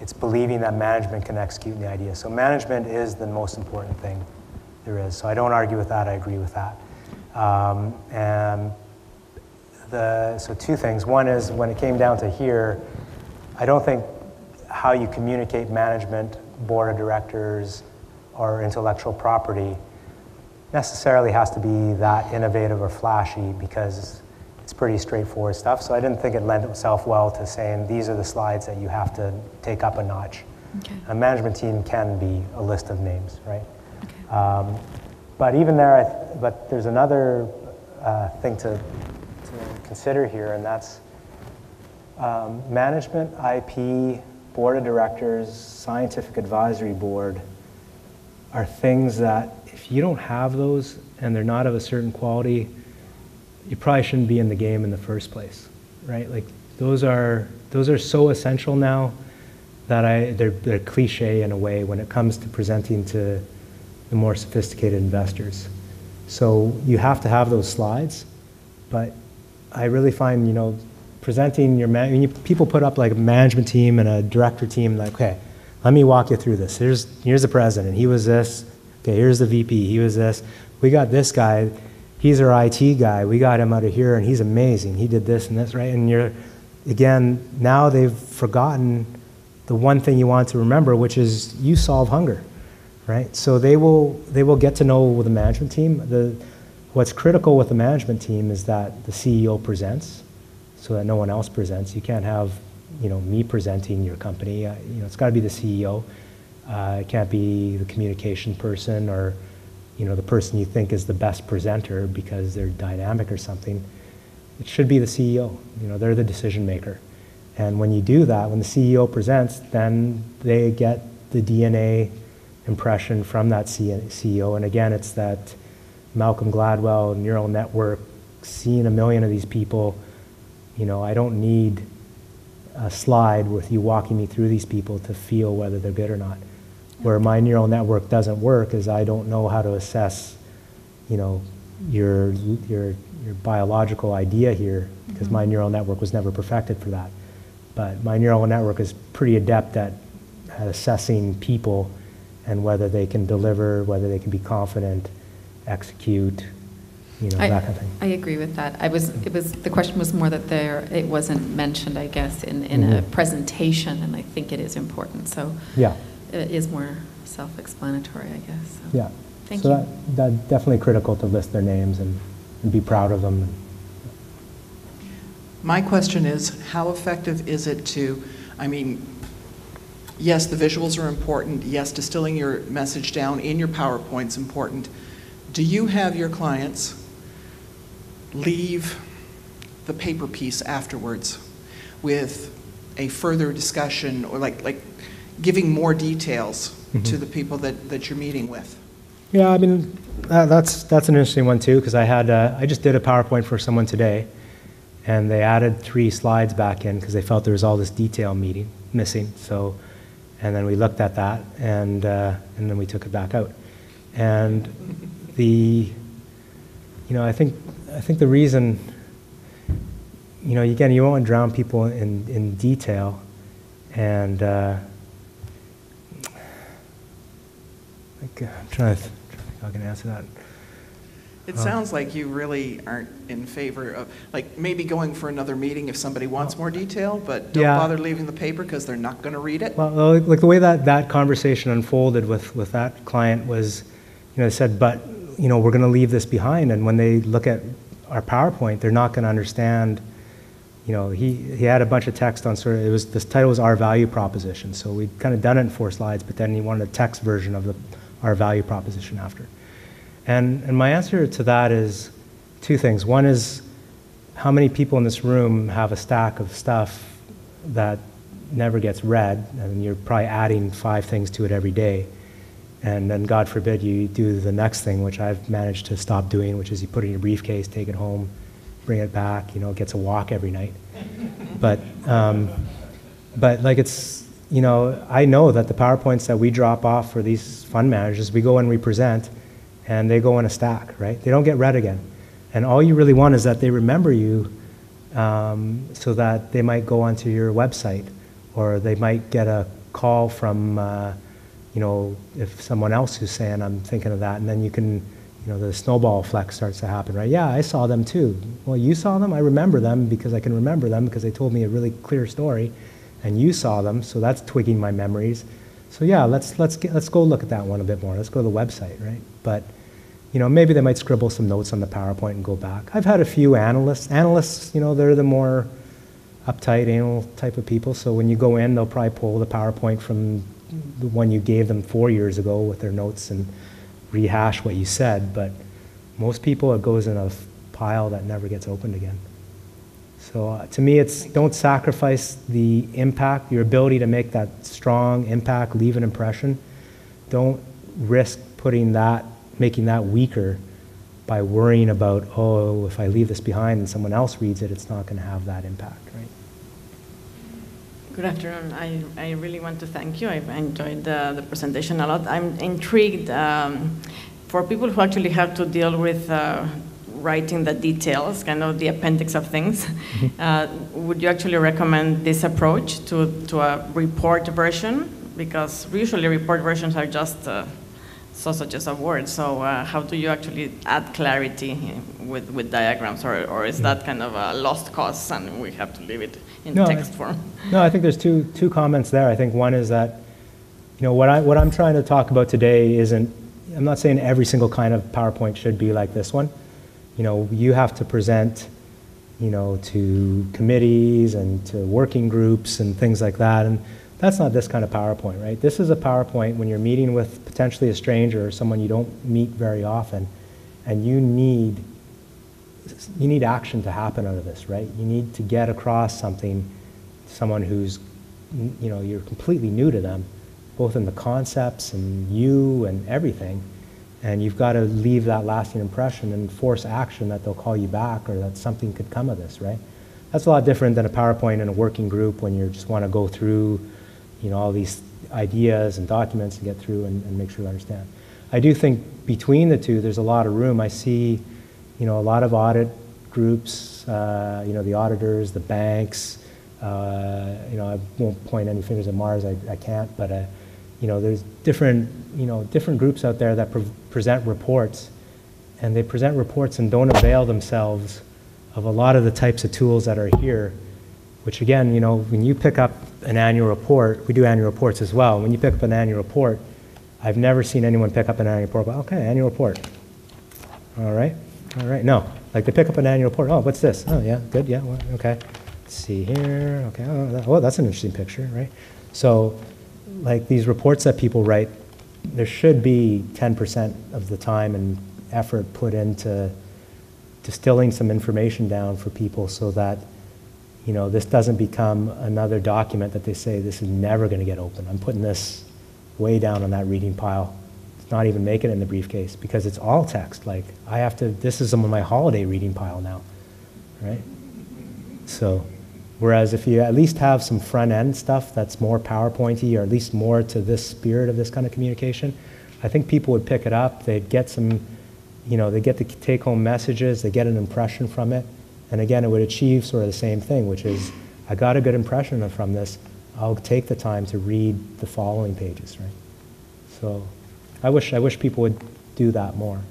It's, believing that management can execute the idea. So management is the most important thing there is. So I don't argue with that. I agree with that. Um, and the, so two things. One is when it came down to here, I don't think how you communicate management, board of directors, or intellectual property necessarily has to be that innovative or flashy because it's pretty straightforward stuff. So I didn't think it lent itself well to saying these are the slides that you have to take up a notch. Okay. A management team can be a list of names, right? Okay. Um, but even there, I th- but there's another uh, thing to, to consider here, and that's um, management, IP, board of directors, scientific advisory board are things that if you don't have those and they're not of a certain quality, you probably shouldn't be in the game in the first place, right? Like those are those are so essential now that I they're, they're cliche in a way when it comes to presenting to the more sophisticated investors. So you have to have those slides, but I really find you know presenting your man, when you, people put up like a management team and a director team like okay, let me walk you through this. Here's here's the president. He was this. Okay, here's the VP. He was this. We got this guy. He's our IT guy. We got him out of here, and he's amazing. He did this and this, right? And you're, again, now they've forgotten the one thing you want to remember, which is you solve hunger, right? So they will they will get to know with the management team. The what's critical with the management team is that the CEO presents, so that no one else presents. You can't have you know me presenting your company. Uh, you know it's got to be the CEO. Uh, it can't be the communication person or you know the person you think is the best presenter because they're dynamic or something. it should be the CEO. You know, they're the decision maker. And when you do that, when the CEO presents, then they get the DNA impression from that CEO. And again, it's that Malcolm Gladwell neural network, seeing a million of these people. You know, I don't need a slide with you walking me through these people to feel whether they're good or not. Where my neural network doesn't work is I don't know how to assess, you know, your, your, your biological idea here, because my neural network was never perfected for that. But my neural network is pretty adept at, at assessing people and whether they can deliver, whether they can be confident, execute, you know, I, that kind of thing. I agree with that. I was, it was, the question was more that there, it wasn't mentioned, I guess, in, in a Mhm. presentation, and I think it is important, so Yeah, is more self-explanatory, I guess. so. yeah. Thank so you. that, that definitely critical to list their names and, and be proud of them. My question is, how effective is it to, I mean, yes, the visuals are important, yes, distilling your message down in your PowerPoint is important. Do you have your clients leave the paper piece afterwards with a further discussion or like, like giving more details to Mhm. the people that, that you're meeting with? Yeah, I mean, that, that's, that's an interesting one too, because I had, uh, I just did a PowerPoint for someone today, and they added three slides back in because they felt there was all this detail meeting, missing, so, and then we looked at that, and, uh, and then we took it back out. And the, you know, I think, I think the reason, you know, again, you to drown people in, in detail, and, uh, like, uh, I'm trying to, th- trying to think how I can answer that. It Uh, sounds like you really aren't in favor of, like, maybe going for another meeting if somebody wants more detail, but don't Yeah. bother leaving the paper because they're not going to read it? Well, well, like the way that that conversation unfolded with, with that client was, you know, they said, but, you know, we're going to leave this behind. And when they look at our PowerPoint, they're not going to understand, you know, he, he had a bunch of text on sort of, it was, this title was Our Value Proposition. So we'd kind of done it in four slides, but then he wanted a text version of the, our value proposition after. And, and my answer to that is two things. One is, how many people in this room have a stack of stuff that never gets read, and you're probably adding five things to it every day. And then, God forbid, you do the next thing, which I've managed to stop doing, which is you put it in your briefcase, take it home, bring it back, you know, it gets a walk every night. But, um, but like it's, you know, I know that the PowerPoints that we drop off for these fund managers, we go and we present, and they go in a stack, right? They don't get read again. And all you really want is that they remember you um, so that they might go onto your website or they might get a call from, uh, you know, if someone else who's saying, I'm thinking of that, and then you can, you know, the snowball effect starts to happen, right? Yeah, I saw them too. Well, you saw them? I remember them because I can remember them because they told me a really clear story, and you saw them, so that's twigging my memories. So yeah, let's let's get, let's go look at that one a bit more. Let's go to the website, right? But you know, maybe they might scribble some notes on the PowerPoint and go back. I've had a few analysts. Analysts, you know, they're the more uptight, anal type of people. So when you go in, they'll probably pull the PowerPoint from the one you gave them four years ago with their notes and rehash what you said. But most people, it goes in a pile that never gets opened again. So uh, to me, it's don't sacrifice the impact, your ability to make that strong impact, leave an impression. Don't risk putting that, making that weaker by worrying about, oh, if I leave this behind and someone else reads it, it's not going to have that impact, right? Good afternoon. I, I really want to thank you. I've enjoyed the, the presentation a lot. I'm intrigued um, for people who actually have to deal with uh, writing the details, kind of the appendix of things. <laughs> Uh, would you actually recommend this approach to, to a report version? Because usually report versions are just uh, sausages of words. So uh, how do you actually add clarity with, with diagrams, or, or is that kind of a lost cause and we have to leave it in No, text form? <laughs> No, I think there's two, two comments there. I think one is that, you know, what, I, what I'm trying to talk about today isn't, I'm not saying every single kind of PowerPoint should be like this one. You know, you have to present, you know, to committees and to working groups and things like that. And that's not this kind of PowerPoint, right? This is a PowerPoint when you're meeting with potentially a stranger or someone you don't meet very often, and you need you need action to happen out of this, right? You need to get across something to someone who's, you know, you're completely new to them, both in the concepts and you and everything. And you've got to leave that lasting impression and force action that they'll call you back or that something could come of this, right? That's a lot different than a PowerPoint in a working group when you just want to go through, you know, all these ideas and documents and get through and, and make sure you understand. I do think between the two, there's a lot of room. I see, you know, a lot of audit groups, uh, you know, the auditors, the banks. Uh, you know, I won't point any fingers at MaRS. I, I can't, but uh, you know, there's different, you know, different groups out there that present reports, and they present reports and don't avail themselves of a lot of the types of tools that are here. Which again, you know, when you pick up an annual report, we do annual reports as well. When you pick up an annual report, I've never seen anyone pick up an annual report. But okay, annual report. All right, all right. No, like they pick up an annual report. Oh, what's this? Oh, yeah, good. Yeah, well, okay. Let's see here. Okay. Oh, that, well, that's an interesting picture, right? So, like these reports that people write, there should be 10% of the time and effort put into distilling some information down for people so that you know this doesn't become another document that they say this is never going to get open. I'm putting this way down on that reading pile. It's not even making it in the briefcase because it's all text. Like I have to. This is of my holiday reading pile now, right? So, whereas if you at least have some front end stuff that's more PowerPointy or at least more to this spirit of this kind of communication, I think people would pick it up. They'd get some, you know, they get the take home messages. They get an impression from it, and again, it would achieve sort of the same thing, which is I got a good impression from this. I'll take the time to read the following pages, right? So, I wish I wish people would do that more.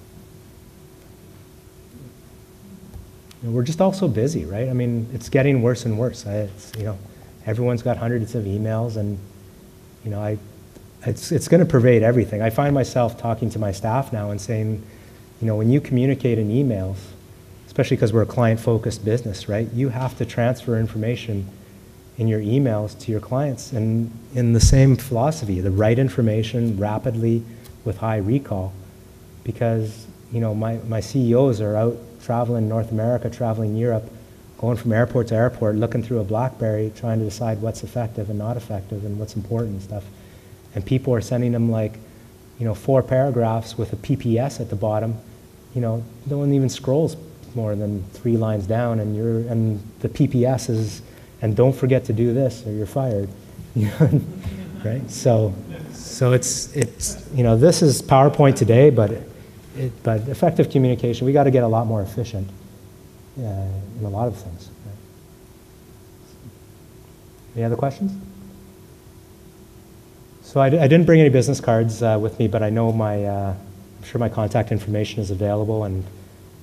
Know, we're just all so busy, right? I mean, it's getting worse and worse. It's, you know, everyone's got hundreds of emails, and you know, I, it's it's going to pervade everything. I find myself talking to my staff now and saying, you know, when you communicate in emails, especially because we're a client-focused business, right? You have to transfer information in your emails to your clients, and in the same philosophy, the right information rapidly with high recall, because you know, my, my CEOs are out traveling North America, traveling Europe, going from airport to airport, looking through a BlackBerry, trying to decide what's effective and not effective and what's important and stuff. And people are sending them like, you know, four paragraphs with a PPS at the bottom. You know, no one even scrolls more than three lines down, and you're and the PPS is, and don't forget to do this or you're fired. <laughs> right? So, so it's it's you know this is PowerPoint today, but. It, but effective communication, we got to get a lot more efficient uh, in a lot of things. Right? Any other questions? So I, I, didn't bring any business cards uh, with me, but I know my, uh, I'm sure my contact information is available, and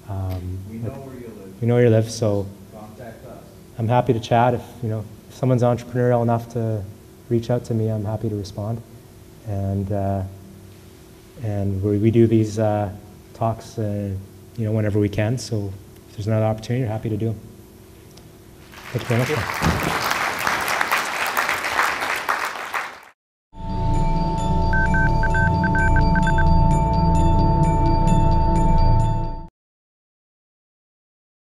um, we know where you live. We know where you live, so contact us. I'm happy to chat if you know if someone's entrepreneurial enough to reach out to me. I'm happy to respond, and uh, and we, we do these uh, talks, uh, you know, whenever we can. So if there's another opportunity, we're happy to do them. Thank you very much.